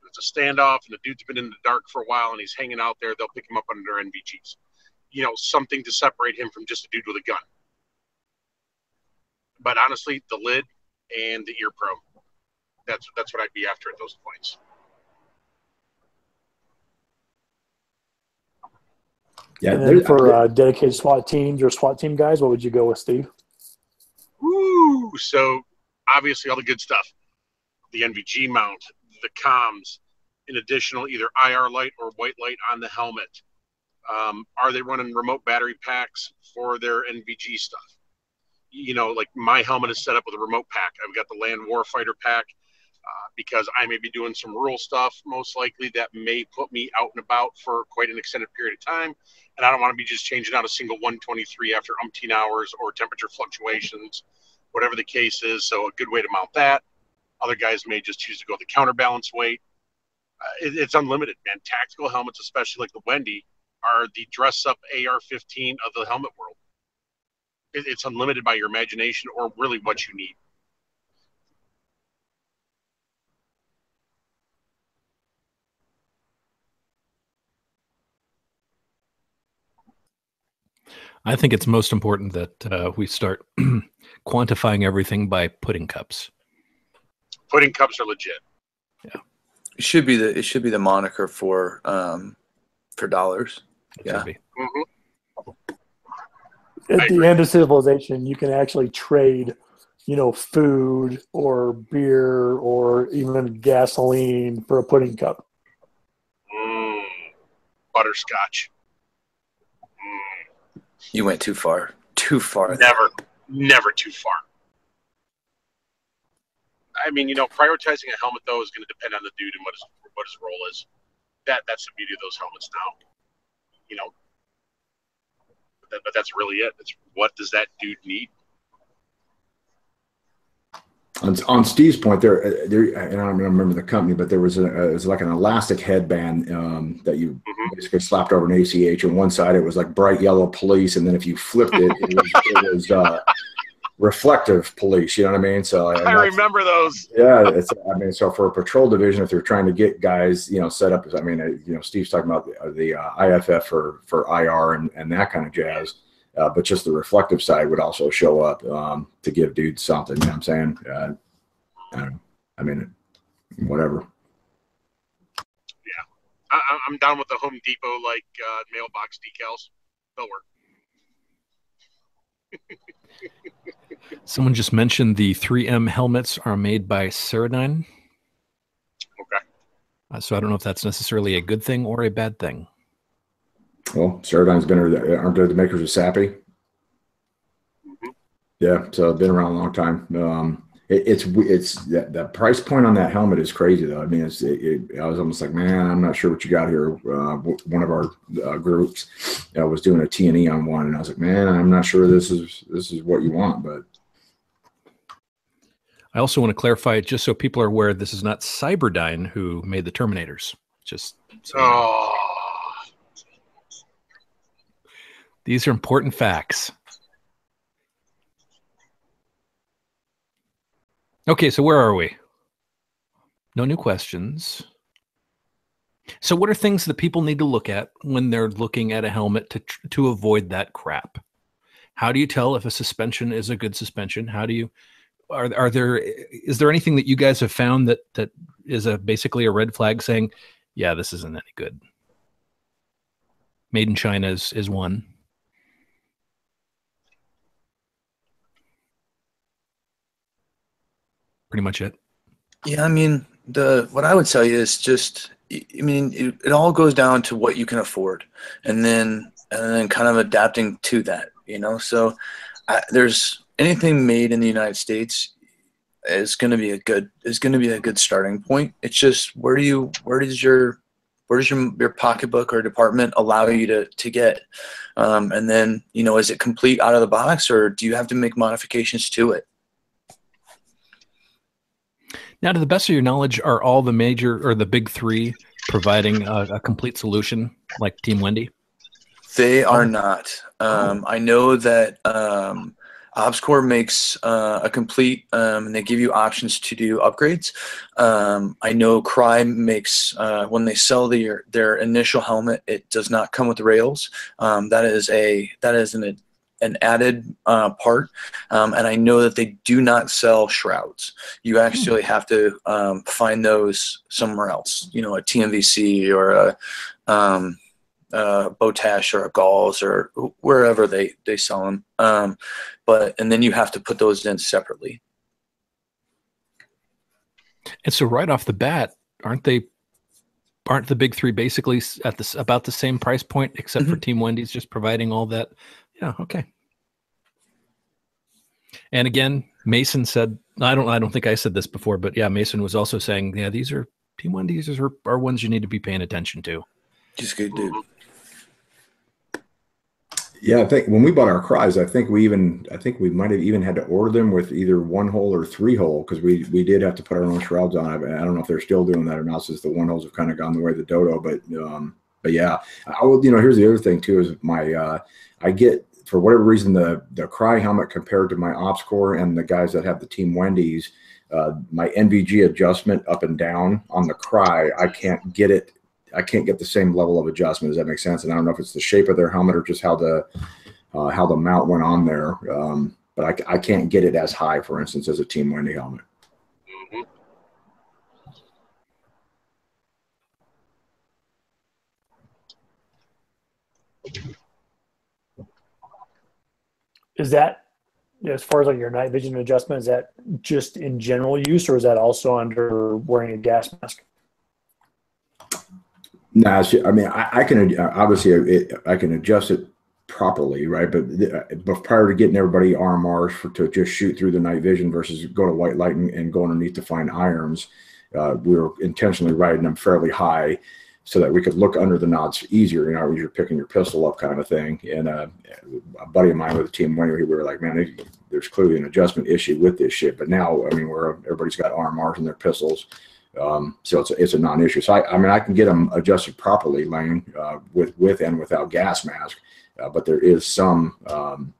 if it's a standoff, and the dude's been in the dark for a while and he's hanging out there, they'll pick him up under their NVGs. You know, something to separate him from just a dude with a gun. But honestly, the lid and the ear pro, that's that's what I'd be after at those points. Yeah. And then for uh, dedicated SWAT teams or SWAT team guys, what would you go with, Steve? Woo! So obviously all the good stuff, the NVG mount, the comms, an additional either IR light or white light on the helmet. Um, are they running remote battery packs for their NVG stuff? You know, like my helmet is set up with a remote pack. I've got the Land Warfighter pack uh, because I may be doing some rural stuff, most likely that may put me out and about for quite an extended period of time. And I don't want to be just changing out a single 123 after umpteen hours or temperature fluctuations, whatever the case is. So, a good way to mount that. Other guys may just choose to go the counterbalance weight. Uh, it, it's unlimited, man. Tactical helmets, especially like the Wendy, are the dress up AR 15 of the helmet world. It, it's unlimited by your imagination or really what you need. I think it's most important that uh, we start quantifying everything by pudding cups. Pudding cups are legit. Yeah, it should be the it should be the moniker for um, for dollars. It yeah. Mm-hmm. At I the agree. end of civilization, you can actually trade, you know, food or beer or even gasoline for a pudding cup. Mm, butterscotch. You went too far. Too far. Never, never too far. I mean, you know, prioritizing a helmet though is going to depend on the dude and what his what his role is. That that's the beauty of those helmets now. You know, but, that, but that's really it. It's what does that dude need? On, on Steve's point, there, uh, there, and I don't remember the company, but there was a, it was like an elastic headband um, that you mm-hmm. basically slapped over an ACH. And one side it was like bright yellow police, and then if you flipped it, it was, it was uh, reflective police. You know what I mean? So I remember those. Yeah, it's. I mean, so for a patrol division, if they're trying to get guys, you know, set up. I mean, uh, you know, Steve's talking about the, the uh, IFF for for IR and and that kind of jazz. Uh, but just the reflective side would also show up um, to give dudes something. You know what I'm saying? Uh, I, don't know. I mean, whatever. Yeah, I, am down with the Home Depot like uh, mailbox decals. They'll work. Someone just mentioned the 3M helmets are made by Ceradyne. Okay. Uh, so I don't know if that's necessarily a good thing or a bad thing. Well, Ceradyne's been, aren't they the makers of SAPI? Mm-hmm. Yeah, so I've been around a long time. Um, it, it's it's the, the, price point on that helmet is crazy though. I mean, it's it, it, I was almost like, man, I'm not sure what you got here. Uh, one of our uh, groups uh, was doing a T and E on one, and I was like, man, I'm not sure this is this is what you want, but. I also want to clarify, it just so people are aware, this is not Cyberdyne who made the Terminators. Just so oh. These are important facts. Okay, so where are we? No new questions. So, what are things that people need to look at when they're looking at a helmet to to avoid that crap? How do you tell if a suspension is a good suspension? How do you are are there is there anything that you guys have found that that is a basically a red flag saying, yeah, this isn't any good? Made in China is is one. Pretty much it. Yeah, I mean, the what I would tell you is just, I mean, it, it all goes down to what you can afford, and then and then kind of adapting to that. You know, so I, there's anything made in the United States is going to be a good is going to be a good starting point. It's just where do you where does your where does your your pocketbook or department allow you to to get, um, and then you know is it complete out of the box or do you have to make modifications to it? Now, to the best of your knowledge, are all the major or the big three providing a, a complete solution like Team Wendy? They are not. Um, I know that um, OpsCore makes uh, a complete, um, and they give you options to do upgrades. Um, I know Crye makes uh, when they sell their their initial helmet, it does not come with rails. Um, that is a that is an an added uh, part, um, and I know that they do not sell shrouds. You actually hmm. have to um, find those somewhere else. You know, a TMVC or a, um, a Botach or a Galls or wherever they they sell them. Um, but and then you have to put those in separately. And so, right off the bat, aren't they aren't the big three basically at this about the same price point except mm-hmm. for team wendy's just providing all that yeah okay and again, Mason said, I don't, I don't think I said this before, but yeah, Mason was also saying, yeah, these are Team One. These are, are ones you need to be paying attention to. Just good dude. Yeah, I think when we bought our Cryes, I think we even, I think we might have even had to order them with either one hole or three hole because we we did have to put our own shrouds on it. I don't know if they're still doing that or not, since the one holes have kind of gone the way of the dodo. But um, but yeah, I will. You know, here's the other thing too is my uh, I get for whatever reason, the the Crye helmet compared to my OpsCore and the guys that have the Team Wendy's, uh, my NVG adjustment up and down on the Crye, I can't get it. I can't get the same level of adjustment. Does that make sense? And I don't know if it's the shape of their helmet or just how the uh, how the mount went on there. Um, but I, I can't get it as high, for instance, as a Team Wendy helmet. Is that as far as like your night vision adjustment is that just in general use or is that also under wearing a gas mask? No i mean I, I, can obviously it, i can adjust it properly right? But, but prior to getting everybody rmrs for to just shoot through the night vision versus go to white light and, and go underneath to find irons uh, we were intentionally riding them fairly high so that we could look under the nods easier, you know, you're picking your pistol up kind of thing. And uh, a buddy of mine with a Team Wendy were like, man, there's clearly an adjustment issue with this shit. But now, I mean, where everybody's got RMRs in their pistols. Um, so it's a, it's a non-issue. So I, I mean, I can get them adjusted properly, Lane, uh, with with and without gas mask. Uh, but there is some um,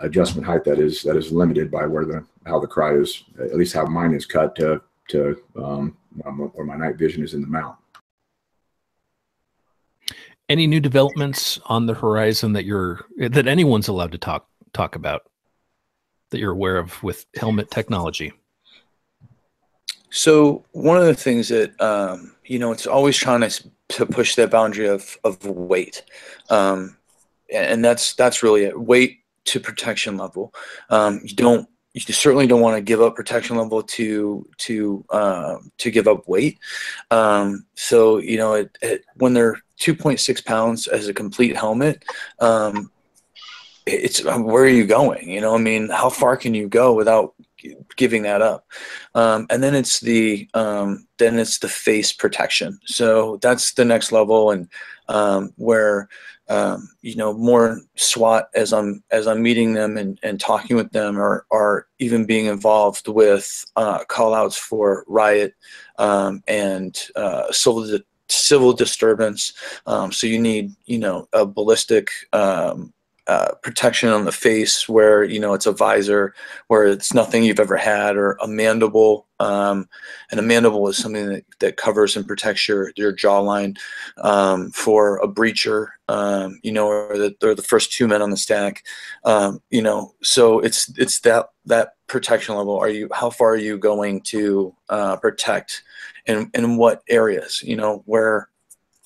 adjustment height that is that is limited by where the how the Crye is, at least how mine is cut to to um, where my night vision is in the mount. Any new developments on the horizon that you're that anyone's allowed to talk talk about that you're aware of with helmet technology? So one of the things that um, you know, it's always trying to to push that boundary of of weight, um, and that's that's really it. Weight to protection level. Um, you don't you certainly don't want to give up protection level to to uh, to give up weight. Um, so you know, it, it, when they're 2.6 pounds as a complete helmet, um, it's uh, where are you going? You know, I mean, how far can you go without giving that up? Um, and then it's the um, then it's the face protection. So that's the next level, and um, where um, you know more SWAT as I'm as I'm meeting them and, and talking with them, or are even being involved with uh, call outs for riot um, and uh, civil civil disturbance. Um, so you need you know a ballistic um, uh, protection on the face where you know it's a visor where it's nothing you've ever had or a mandible um, and a mandible is something that, that covers and protects your your jawline um, for a breacher um, you know or the, or the first two men on the stack. Um, you know so it's it's that that protection level. Are you how far are you going to uh, protect and in what areas you know where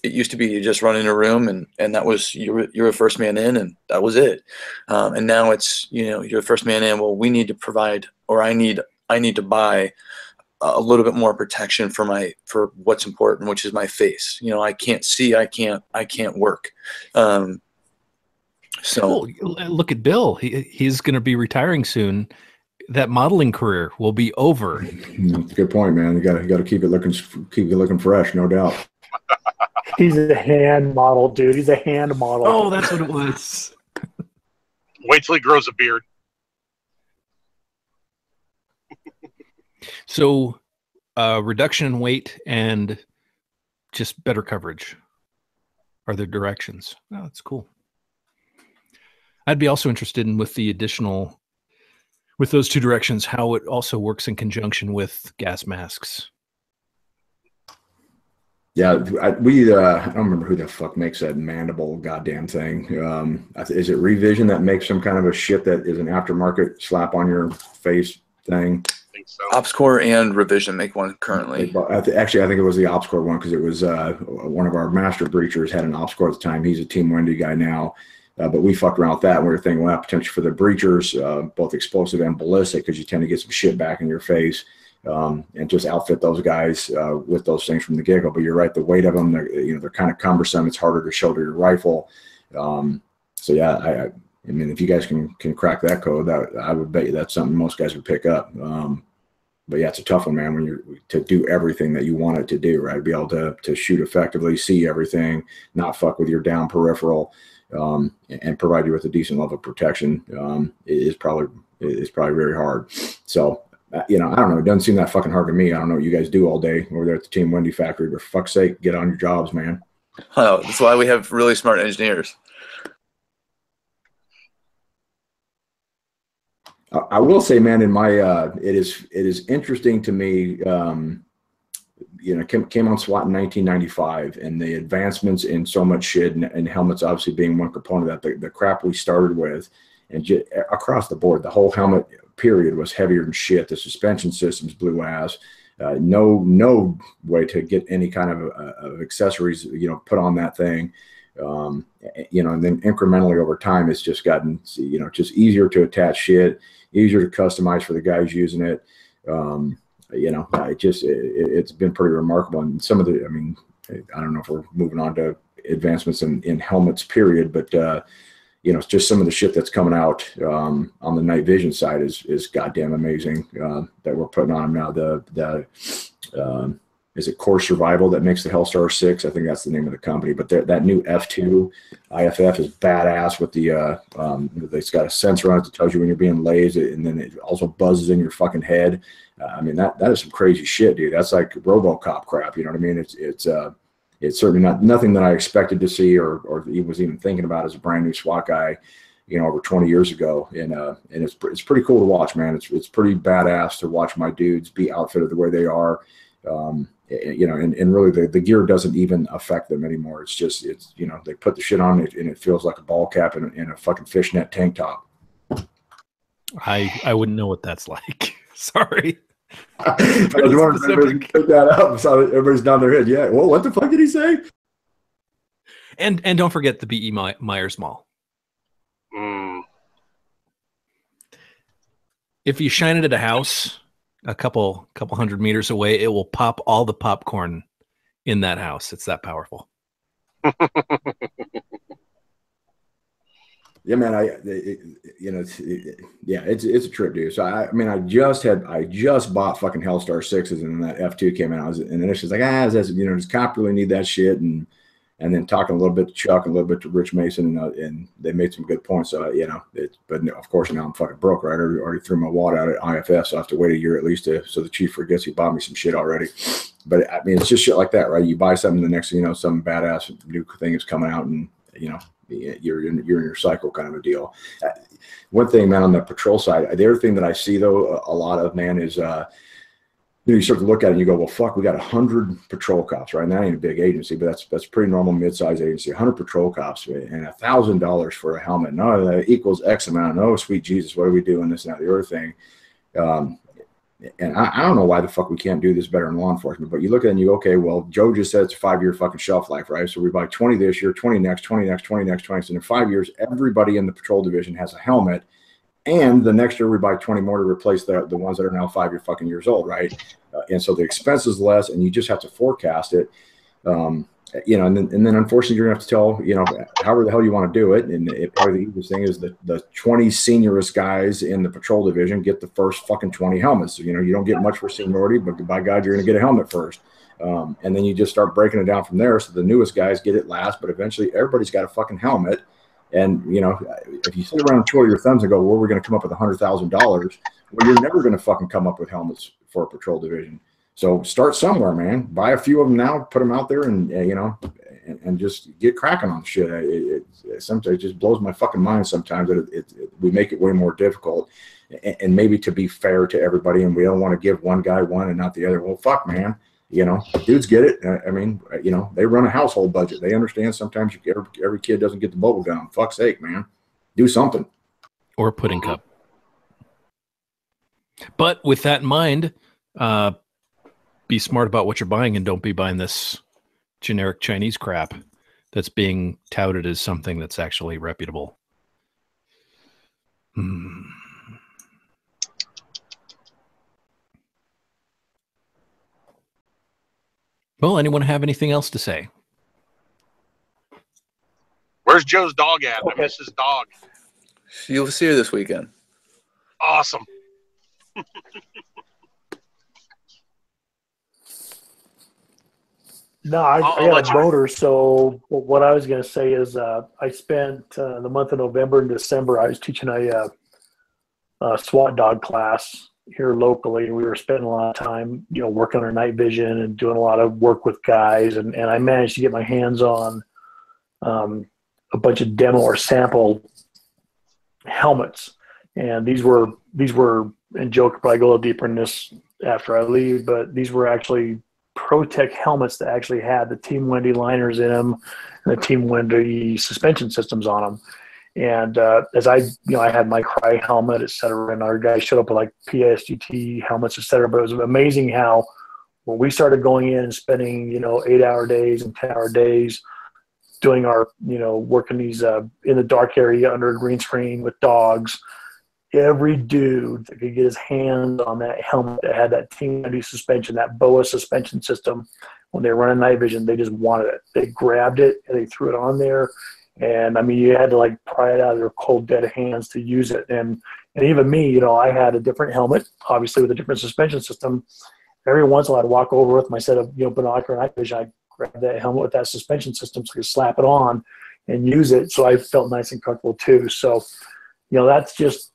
it used to be you just run in a room and and that was you're you're a first man in and that was it. Um, and now it's you know you're first man in well we need to provide or i need i need to buy a little bit more protection for my for what's important which is my face. You know i can't see i can't i can't work. Um, so look at bill. He, he's going to be retiring soon that modeling career will be over good point man you got you got to keep it looking keep it looking fresh no doubt He's a hand model, dude. He's a hand model. Oh, that's what it was. Wait till he grows a beard. so, uh, reduction in weight and just better coverage are the directions. Oh, that's cool. I'd be also interested in with the additional, with those two directions, how it also works in conjunction with gas masks. Yeah, I, we uh, I don't remember who the fuck makes that mandible goddamn thing. Um, is it Revision that makes some kind of a shit that is an aftermarket slap on your face thing? So. OpsCore and Revision make one currently. Actually, I think it was the OpsCore one because it was uh, one of our master breachers had an OpsCore at the time. He's a Team Wendy guy now. Uh, but we fucked around with that. And we were thinking, well, potential for the breachers, uh, both explosive and ballistic, because you tend to get some shit back in your face um, and just outfit those guys uh, with those things from the get-go. But you're right, the weight of them, they're, you know, they're kind of cumbersome. It's harder to shoulder your rifle. Um, so yeah, I, I, mean, if you guys can can crack that code, that I would bet you that's something most guys would pick up. Um, but yeah, it's a tough one, man. When you're to do everything that you want it to do, right? Be able to to shoot effectively, see everything, not fuck with your down peripheral, um, and provide you with a decent level of protection um, is probably is probably very hard. So uh, you know, I don't know. It doesn't seem that fucking hard to me. I don't know what you guys do all day over there at the Team Wendy factory, but for fuck's sake, get on your jobs, man. Oh, that's why we have really smart engineers. I will say, man, in my uh, it is it is interesting to me. Um, you know, came, came on SWAT in 1995, and the advancements in so much shit and, and helmets obviously being one component of that. The, the crap we started with, and across the board, the whole helmet period was heavier than shit. The suspension systems blew ass. Uh, no, no way to get any kind of, uh, of, accessories, you know, put on that thing. Um, you know, and then incrementally over time, it's just gotten, you know, just easier to attach shit, easier to customize for the guys using it. Um, you know, it just, it, has been pretty remarkable. And some of the, I mean, I don't know if we're moving on to advancements in, in helmets period, but, uh, you know, just some of the shit that's coming out um, on the night vision side is is goddamn amazing uh, that we're putting on now. The the um, is it Core Survival that makes the Hellstar Six? I think that's the name of the company. But that new F two IFF is badass with the uh, um, it's got a sensor on it that tells you when you're being lased, and then it also buzzes in your fucking head. Uh, I mean that that is some crazy shit, dude. That's like RoboCop crap. You know what I mean? It's it's uh, it's certainly not nothing that I expected to see or or was even thinking about as a brand new SWAT guy, you know, over 20 years ago. And uh, and it's it's pretty cool to watch, man. It's it's pretty badass to watch my dudes be outfitted the way they are. Um, you know, and, and really the, the gear doesn't even affect them anymore. It's just it's you know they put the shit on it and it feels like a ball cap and, and a fucking fishnet tank top. I I wouldn't know what that's like. Sorry. I was wondering pick that up. So everybody's down their head. Yeah. Well, what the fuck did he say? And and don't forget the B.E. My- Meyers MAWL. Mm. If you shine it at a house, a couple couple hundred meters away, it will pop all the popcorn in that house. It's that powerful. Yeah, man. I, it, you know, it's, it, yeah, it's it's a trip, dude. So I, I mean, I just had, I just bought fucking Hellstar sixes, and then that F two came out, and then it's just like, ah, that's, you know, does cop really need that shit? And and then talking a little bit to Chuck, and a little bit to Rich Mason, and, uh, and they made some good points. So you know, it, but no, of course now I'm fucking broke, right? I already, threw my wallet out at IFS, so I have to wait a year at least to so the chief forgets he bought me some shit already. But I mean, it's just shit like that, right? You buy something, the next thing you know, some badass new thing is coming out, and you know, you're in you're in your cycle kind of a deal. Uh, one thing, man, on the patrol side, the other thing that I see though a lot of, man, is uh, you know, you start to look at it and you go, well, fuck, we got a hundred patrol cops, right? Now ain't a big agency, but that's that's pretty normal mid-sized agency. hundred patrol cops and a thousand dollars for a helmet. No, that equals X amount. Oh, sweet Jesus, what are we doing? This and that, the other thing. Um, and I, I, don't know why the fuck we can't do this better in law enforcement, but you look at it and you go, okay, well, Joe just said it's a five year fucking shelf life, right? So we buy 20 this year, 20 next, 20 next, 20 next, 20. next. So in five years, everybody in the patrol division has a helmet. And the next year we buy 20 more to replace the, the ones that are now five year fucking years old, right? Uh, and so the expense is less and you just have to forecast it. Um, you know, and then, and then unfortunately you're gonna have to tell, you know, however the hell you want to do it. And it, probably the easiest thing is the, the 20 seniorist guys in the patrol division get the first fucking 20 helmets. So, you know, you don't get much for seniority, but by God, you're to get a helmet first. Um, and then you just start breaking it down from there. So the newest guys get it last, but eventually everybody's got a fucking helmet. And, you know, if you sit around and twiddle your thumbs and go, well, we're going to come up with a hundred thousand dollars, well, you're never going to fucking come up with helmets for a patrol division. So start somewhere, man. Buy a few of them now, put them out there, and uh, you know, and, and, just get cracking on shit. It, it, it, sometimes it just blows my fucking mind. Sometimes that it, we make it way more difficult, and, and, maybe to be fair to everybody, and we don't want to give one guy one and not the other. Well, fuck, man. You know, dudes get it. I mean, you know, they run a household budget. They understand sometimes you, every, every kid doesn't get the bubble gum. Fuck's sake, man. Do something. Or a pudding cup. But with that in mind, uh, be smart about what you're buying and don't be buying this generic Chinese crap that's being touted as something that's actually reputable. Hmm. Well, anyone have anything else to say? Where's Joe's dog at? Okay. I miss his dog. You'll see her this weekend. Awesome. No, I, I'll, I got a boater. So what I was going to say is, uh, I spent uh, the month of November and December. I was teaching a, uh, a SWAT dog class here locally. and We were spending a lot of time, you know, working on our night vision and doing a lot of work with guys. And, and I managed to get my hands on um, a bunch of demo or sample helmets. And these were these were, and Joe could probably go a little deeper in this after I leave, but these were actually ProTech helmets that actually had the Team Wendy liners in them and the Team Wendy suspension systems on them. And uh, as I, you know, I had my Crye helmet, et cetera, and our guys showed up with like PASGT helmets, et cetera. But it was amazing how when we started going in and spending, you know, eight hour days and 10 hour days doing our, you know, working these uh, in the dark area under a green screen with dogs, every dude that could get his hands on that helmet that had that Team Wendy suspension, that BOA suspension system, when they were running night vision, they just wanted it. They grabbed it and they threw it on there. And I mean, you had to like pry it out of their cold, dead hands to use it. And and even me, you know, I had a different helmet, obviously with a different suspension system. Every once in a while, I'd walk over with my set of you know binocular night vision. I'd grab that helmet with that suspension system so I could slap it on and use it. So I felt nice and comfortable too. So, you know, that's just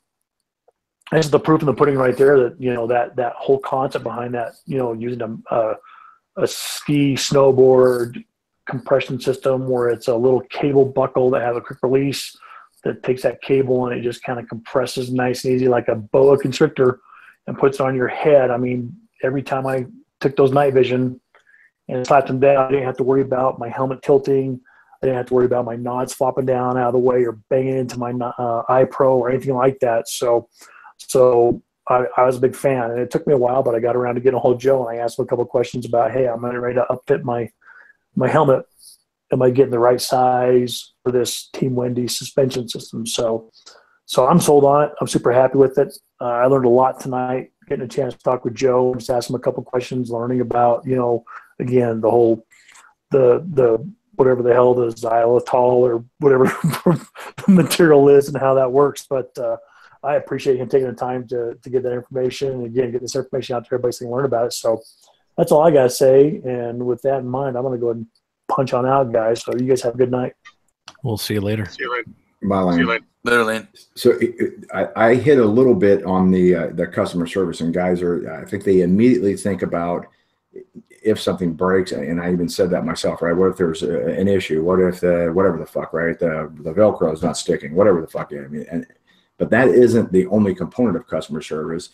this is the proof in the pudding right there that you know that that whole concept behind that you know using a a, a ski snowboard compression system where it's a little cable buckle that has a quick release that takes that cable and it just kind of compresses nice and easy like a boa constrictor and puts it on your head. I mean, every time I took those night vision and slapped them down, I didn't have to worry about my helmet tilting. I didn't have to worry about my nods flopping down out of the way or banging into my uh, iPro or anything like that. So so I, I, was a big fan, and it took me a while, but I got around to getting a hold of Joe, and I asked him a couple questions about, hey, I'm ready to upfit my my helmet. Am I getting the right size for this Team Wendy suspension system? So, so I'm sold on it. I'm super happy with it. Uh, I learned a lot tonight, getting a chance to talk with Joe, just ask him a couple questions, learning about, you know, again the whole the the whatever the hell the xylitol or whatever the material is and how that works. But uh, I appreciate him taking the time to, to get that information and again, get this information out to everybody so they can learn about it. So that's all I got to say. And with that in mind, I'm going to go ahead and punch on out, guys. So you guys have a good night. We'll see you later. See you later. Bye, See you Lane. later. Literally. So it, it, I, I hit a little bit on the uh, the customer service, and guys are I think they immediately think about if something breaks, and I even said that myself, right? What if there's a, an issue? What if the whatever the fuck, right? The the Velcro is not sticking, whatever the fuck. I mean, and but that isn't the only component of customer service.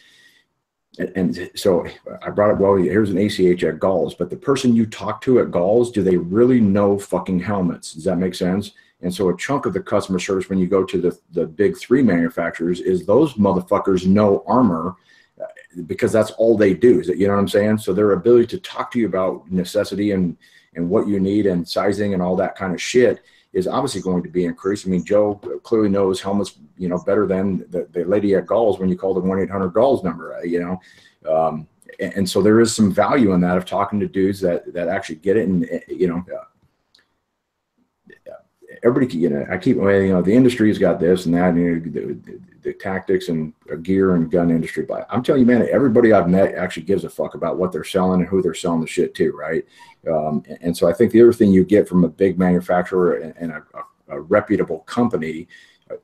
And, and so I brought up, well, here's an ACH at Galls, but the person you talk to at Galls, do they really know fucking helmets? Does that make sense? And so a chunk of the customer service when you go to the, the big three manufacturers is those motherfuckers know armor uh, because that's all they do. Is that you know what I'm saying? So their ability to talk to you about necessity and and what you need and sizing and all that kind of shit is obviously going to be increased. I mean, Joe clearly knows helmets, you know, better than the, the lady at Galls when you call the one eight hundred Galls number. uh, You know, um, and, and so there is some value in that of talking to dudes that that actually get it and uh, you know. Uh, everybody, you know, I keep, you know, the industry's got this and that, and you know, the, tactics and uh, gear and gun industry. But I'm telling you, man, everybody I've met actually gives a fuck about what they're selling and who they're selling the shit to, right? Um, and, and so I think the other thing you get from a big manufacturer and, and a, a, a reputable company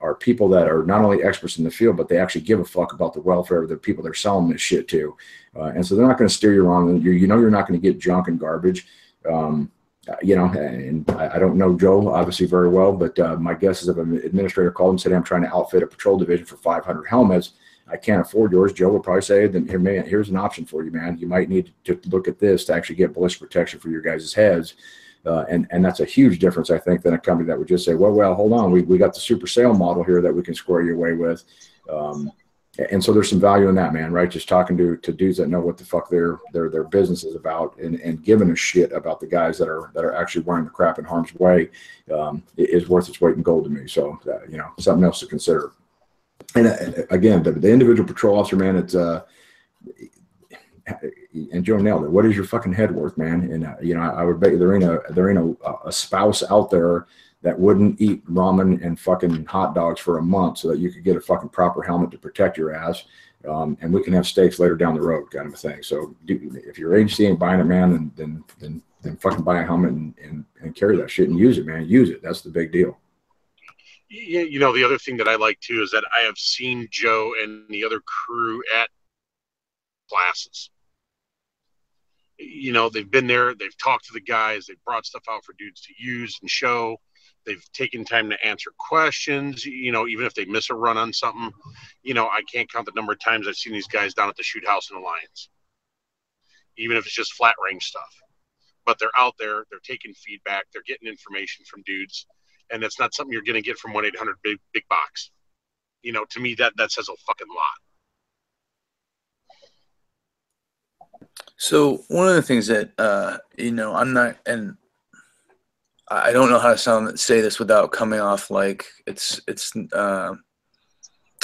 are people that are not only experts in the field, but they actually give a fuck about the welfare of the people they're selling this shit to. Uh, and so they're not going to steer you wrong. You, you know, you're not going to get junk and garbage. Um, uh, you know, and I, I don't know Joe obviously very well, but uh, my guess is if an administrator called and said, I'm trying to outfit a patrol division for 500 helmets, I can't afford yours. Joe would probably say, then here, man, here's an option for you, man. You might need to look at this to actually get ballistic protection for your guys' heads. Uh, and, and that's a huge difference, I think, than a company that would just say, well, well, hold on. We, we got the super sale model here that we can square you away with. Um, and so there's some value in that, man, right? Just talking to, to dudes that know what the fuck their their their business is about, and, and giving a shit about the guys that are that are actually wearing the crap in harm's way um, is worth its weight in gold to me. So uh, you know, something else to consider. And uh, again, the, the individual patrol officer, man, it's uh, and Joe nailed it. What is your fucking head worth, man? And uh, you know, I, I would bet you there ain't a there ain't a, a spouse out there that wouldn't eat ramen and fucking hot dogs for a month so that you could get a fucking proper helmet to protect your ass. Um, and we can have steaks later down the road, kind of a thing. So do, if your agency ain't buying it, man, then then then, then fucking buy a helmet and, and, and carry that shit and use it, man. Use it. That's the big deal. You know, the other thing that I like too is that I have seen Joe and the other crew at classes. You know, they've been there, they've talked to the guys, they've brought stuff out for dudes to use and show. They've taken time to answer questions, you know, even if they miss a run on something. You know, I can't count the number of times I've seen these guys down at the shoot house in Alliance, even if it's just flat range stuff. But they're out there, they're taking feedback, they're getting information from dudes, and that's not something you're going to get from 1 800 big, big box. You know, to me, that, that says a fucking lot. So one of the things that uh, you know, I'm not, and I don't know how to sound say this without coming off like it's it's. Uh,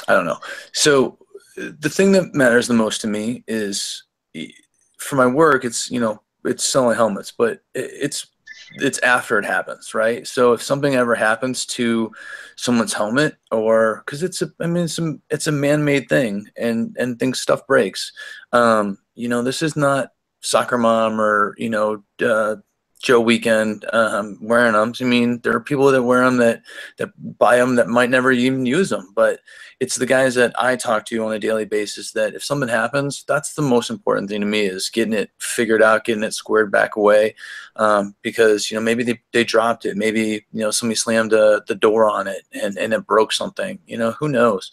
I don't know. So the thing that matters the most to me is for my work. It's you know it's selling helmets, but it's it's after it happens, right? So if something ever happens to someone's helmet, or because it's a, I mean, it's a, it's a man-made thing, and and things stuff breaks. Um, you know, this is not soccer mom or you know uh, Joe Weekend um, wearing them. I mean, there are people that wear them that that buy them that might never even use them, but it's the guys that I talk to on a daily basis that if something happens, that's the most important thing to me is getting it figured out, getting it squared back away, um, because you know maybe they, they dropped it, maybe you know somebody slammed a, the door on it and and it broke something. You know, who knows?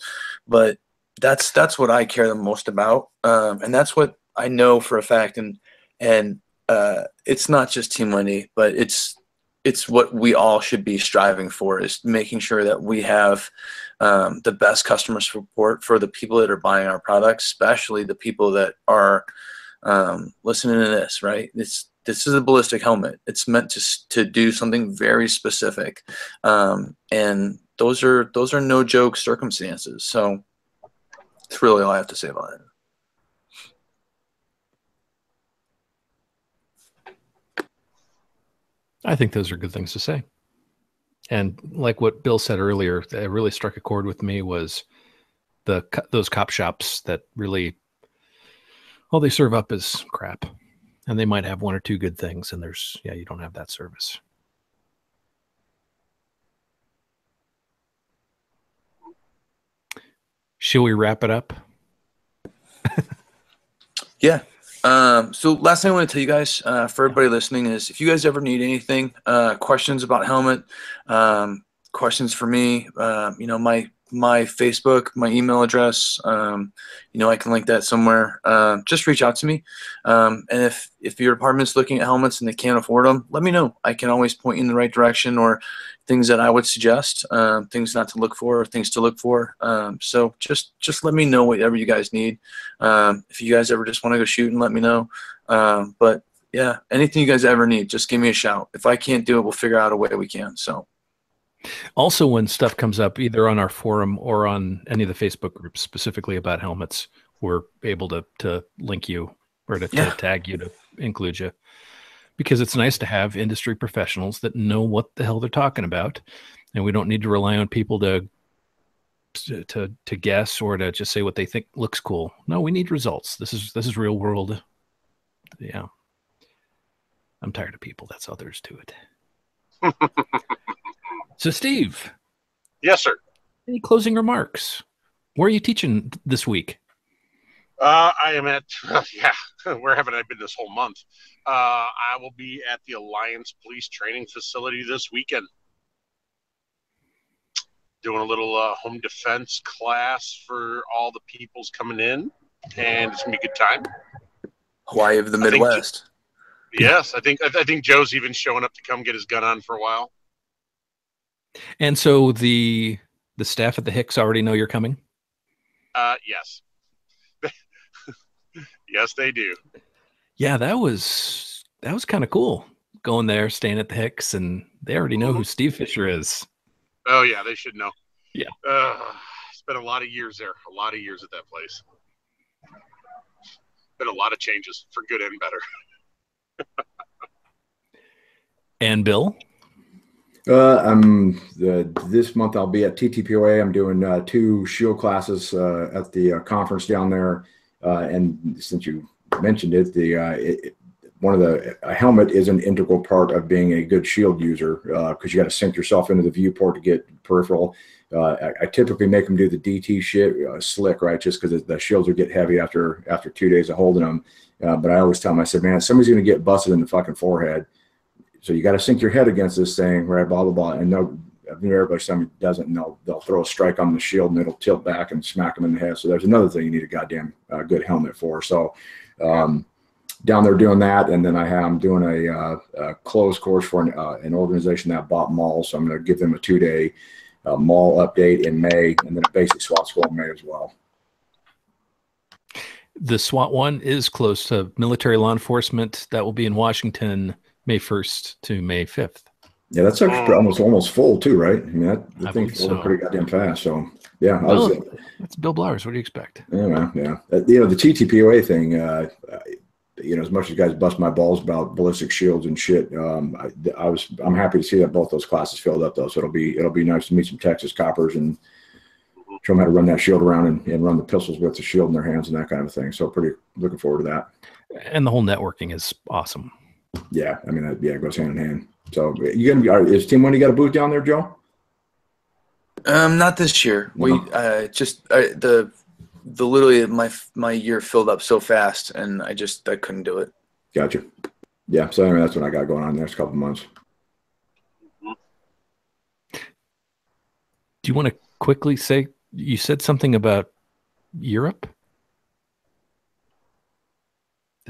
But that's that's what I care the most about, um, and that's what I know for a fact, and and uh, it's not just Team Wendy, but it's it's what we all should be striving for is making sure that we have um, the best customer support for the people that are buying our products, especially the people that are um, listening to this. Right? It's this is a ballistic helmet. It's meant to to do something very specific, um, and those are those are no joke circumstances. So that's really all I have to say about it. I think those are good things to say. And like what Bill said earlier, that really struck a chord with me was the those cop shops that really all they serve up is crap, and they might have one or two good things, and there's yeah, you don't have that service. Shall we wrap it up? yeah. Um, so last thing I want to tell you guys, uh, for everybody listening is if you guys ever need anything, uh, questions about helmet, um, questions for me, uh, you know, my my Facebook, my email address. Um, you know, I can link that somewhere. Uh, just reach out to me. Um, and if if your apartment's looking at helmets and they can't afford them, let me know. I can always point you in the right direction or things that I would suggest, um, things not to look for, or things to look for. Um, so just just let me know whatever you guys need. Um, if you guys ever just want to go shoot and let me know. Um, but yeah, anything you guys ever need, just give me a shout. If I can't do it, we'll figure out a way we can. So. Also, when stuff comes up either on our forum or on any of the Facebook groups specifically about helmets, we're able to to link you or to, yeah. to tag you to include you because it's nice to have industry professionals that know what the hell they're talking about, and we don't need to rely on people to to to, guess or to just say what they think looks cool. No, we need results. This is this is real world. Yeah. I'm tired of people. That's others to it. So, Steve. Yes, sir. Any closing remarks? Where are you teaching this week? Uh, I am at, yeah, where haven't I been this whole month? Uh, I will be at the Alliance Police Training Facility this weekend. Doing a little uh, home defense class for all the peoples coming in, and it's gonna be a good time. Hawaii of the Midwest. I think, yes, I think I think Joe's even showing up to come get his gun on for a while. And so the the staff at the Hicks already know you're coming. Uh, yes. yes, they do. Yeah, that was that was kind of cool. Going there, staying at the Hicks, and they already know who mm-hmm. Steve Fisher is. Oh yeah, they should know. Yeah. Uh, been a lot of years there. A lot of years at that place. Been a lot of changes for good and better. and Bill. Uh, I'm uh, this month. I'll be at TTPOA. I'm doing uh, two shield classes uh, at the uh, conference down there. And since you mentioned it, the it, one of the a helmet is an integral part of being a good shield user because you got to sink yourself into the viewport to get peripheral. I, I, typically make them do the DT shit slick, right? Just because the shields will get heavy after after two days of holding them. but I always tell them, I said, man, somebody's going to get busted in the fucking forehead so you got to sink your head against this thing, right? Blah blah blah. And no, everybody somebody doesn't know. They'll throw a strike on the shield and it'll tilt back and smack them in the head. So there's another thing you need a goddamn uh, good helmet for. So um, down there doing that, and then I have I'm doing a, uh, a closed course for an, uh, an organization that bought mall. So I'm going to give them a two day uh, mall update in May, and then a basic SWAT school in May as well. The SWAT one is close to military law enforcement. That will be in Washington May 1st to May 5th. Yeah, that's actually almost almost full too, right? I mean, that the thing's so. pretty goddamn fast. So yeah, well, was, that's Bill Blowers. What do you expect? Yeah, yeah. Uh, you know, the TTPOA thing. Uh, you know, as much as guys bust my balls about ballistic shields and shit, um, I, I, was I'm happy to see that both those classes filled up though. So it'll be it'll be nice to meet some Texas coppers and show them how to run that shield around and, and run the pistols with the shield in their hands and that kind of thing. So pretty looking forward to that. And the whole networking is awesome. Yeah, I mean, yeah, it goes hand in hand. So you gonna be? Are, is Team Wendy got a booth down there, Joe? Um, not this year. No. We uh, just uh, the the literally my my year filled up so fast, and I just I couldn't do it. Gotcha. Yeah, so anyway, that's what I got going on the next couple months. Do you want to quickly say you said something about Europe?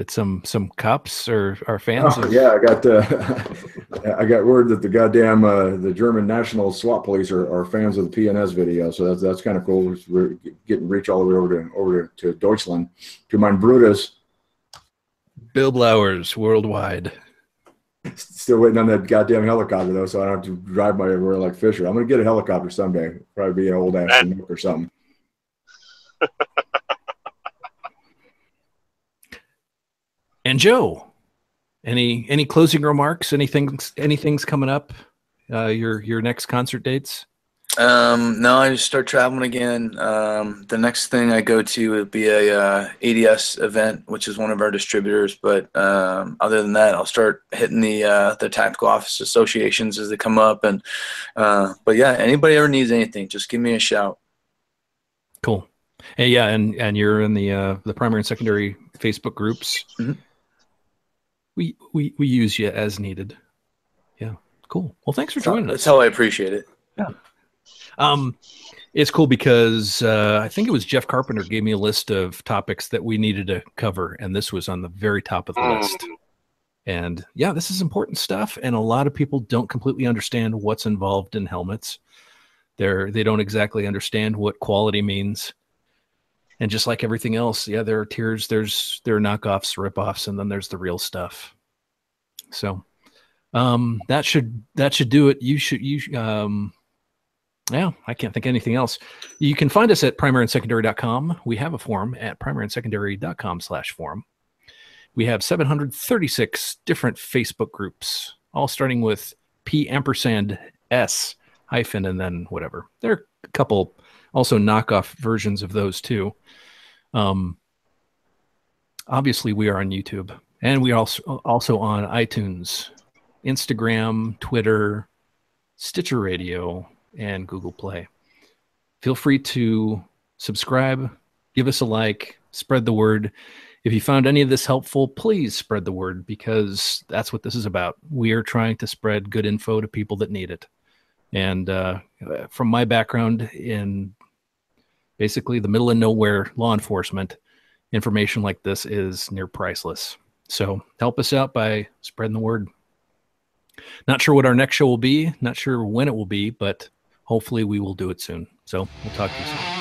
That some some cops are are fans oh, of. Yeah, I got uh, I got word that the goddamn uh, the German National SWAT Police are, are fans of the P&S video, so that's that's kind of cool. We're getting reach all the way over to over to, to Deutschland to mein Brutus. Bill Blowers worldwide. Still waiting on that goddamn helicopter though, so I don't have to drive my everywhere like Fisher. I'm gonna get a helicopter someday. Probably be an old ass or something. and Joe. any any closing remarks? Anything anything's coming up? Uh, your your next concert dates? Um, no, I just start traveling again. Um, the next thing I go to would be a uh, ADS event, which is one of our distributors. But um, other than that, I'll start hitting the uh, the tactical office associations as they come up. And uh, but yeah, anybody ever needs anything, just give me a shout. Cool. Hey, yeah, and and you're in the uh, the primary and secondary Facebook groups. Mhm. We we we use you as needed. Yeah, cool. Well, thanks for That's joining that's us. That's how I appreciate it. Yeah. Um, it's cool because uh, I think it was Jeff Carpenter gave me a list of topics that we needed to cover, and this was on the very top of the list. Mm. And yeah, this is important stuff, and a lot of people don't completely understand what's involved in helmets. They're they don't exactly understand what quality means. And just like everything else, yeah, there are tiers, there's there are knockoffs, ripoffs, and then there's the real stuff. So um that should that should do it. You should you um yeah, I can't think anything else. You can find us at primaryandsecondary.com. We have a forum at primaryandsecondary.com slash forum. We have 736 different Facebook groups, all starting with P ampersand S hyphen and then whatever. There are a couple also knockoff versions of those too. Um, obviously, we are on YouTube and we are also also on iTunes, Instagram, Twitter, Stitcher Radio, and Google Play. Feel free to subscribe, give us a like, spread the word. If you found any of this helpful, please spread the word because that's what this is about. We are trying to spread good info to people that need it. And uh, from my background in basically the middle of nowhere law enforcement, information like this is near priceless. So help us out by spreading the word. Not sure what our next show will be, not sure when it will be, but hopefully we will do it soon. So we'll talk to you soon.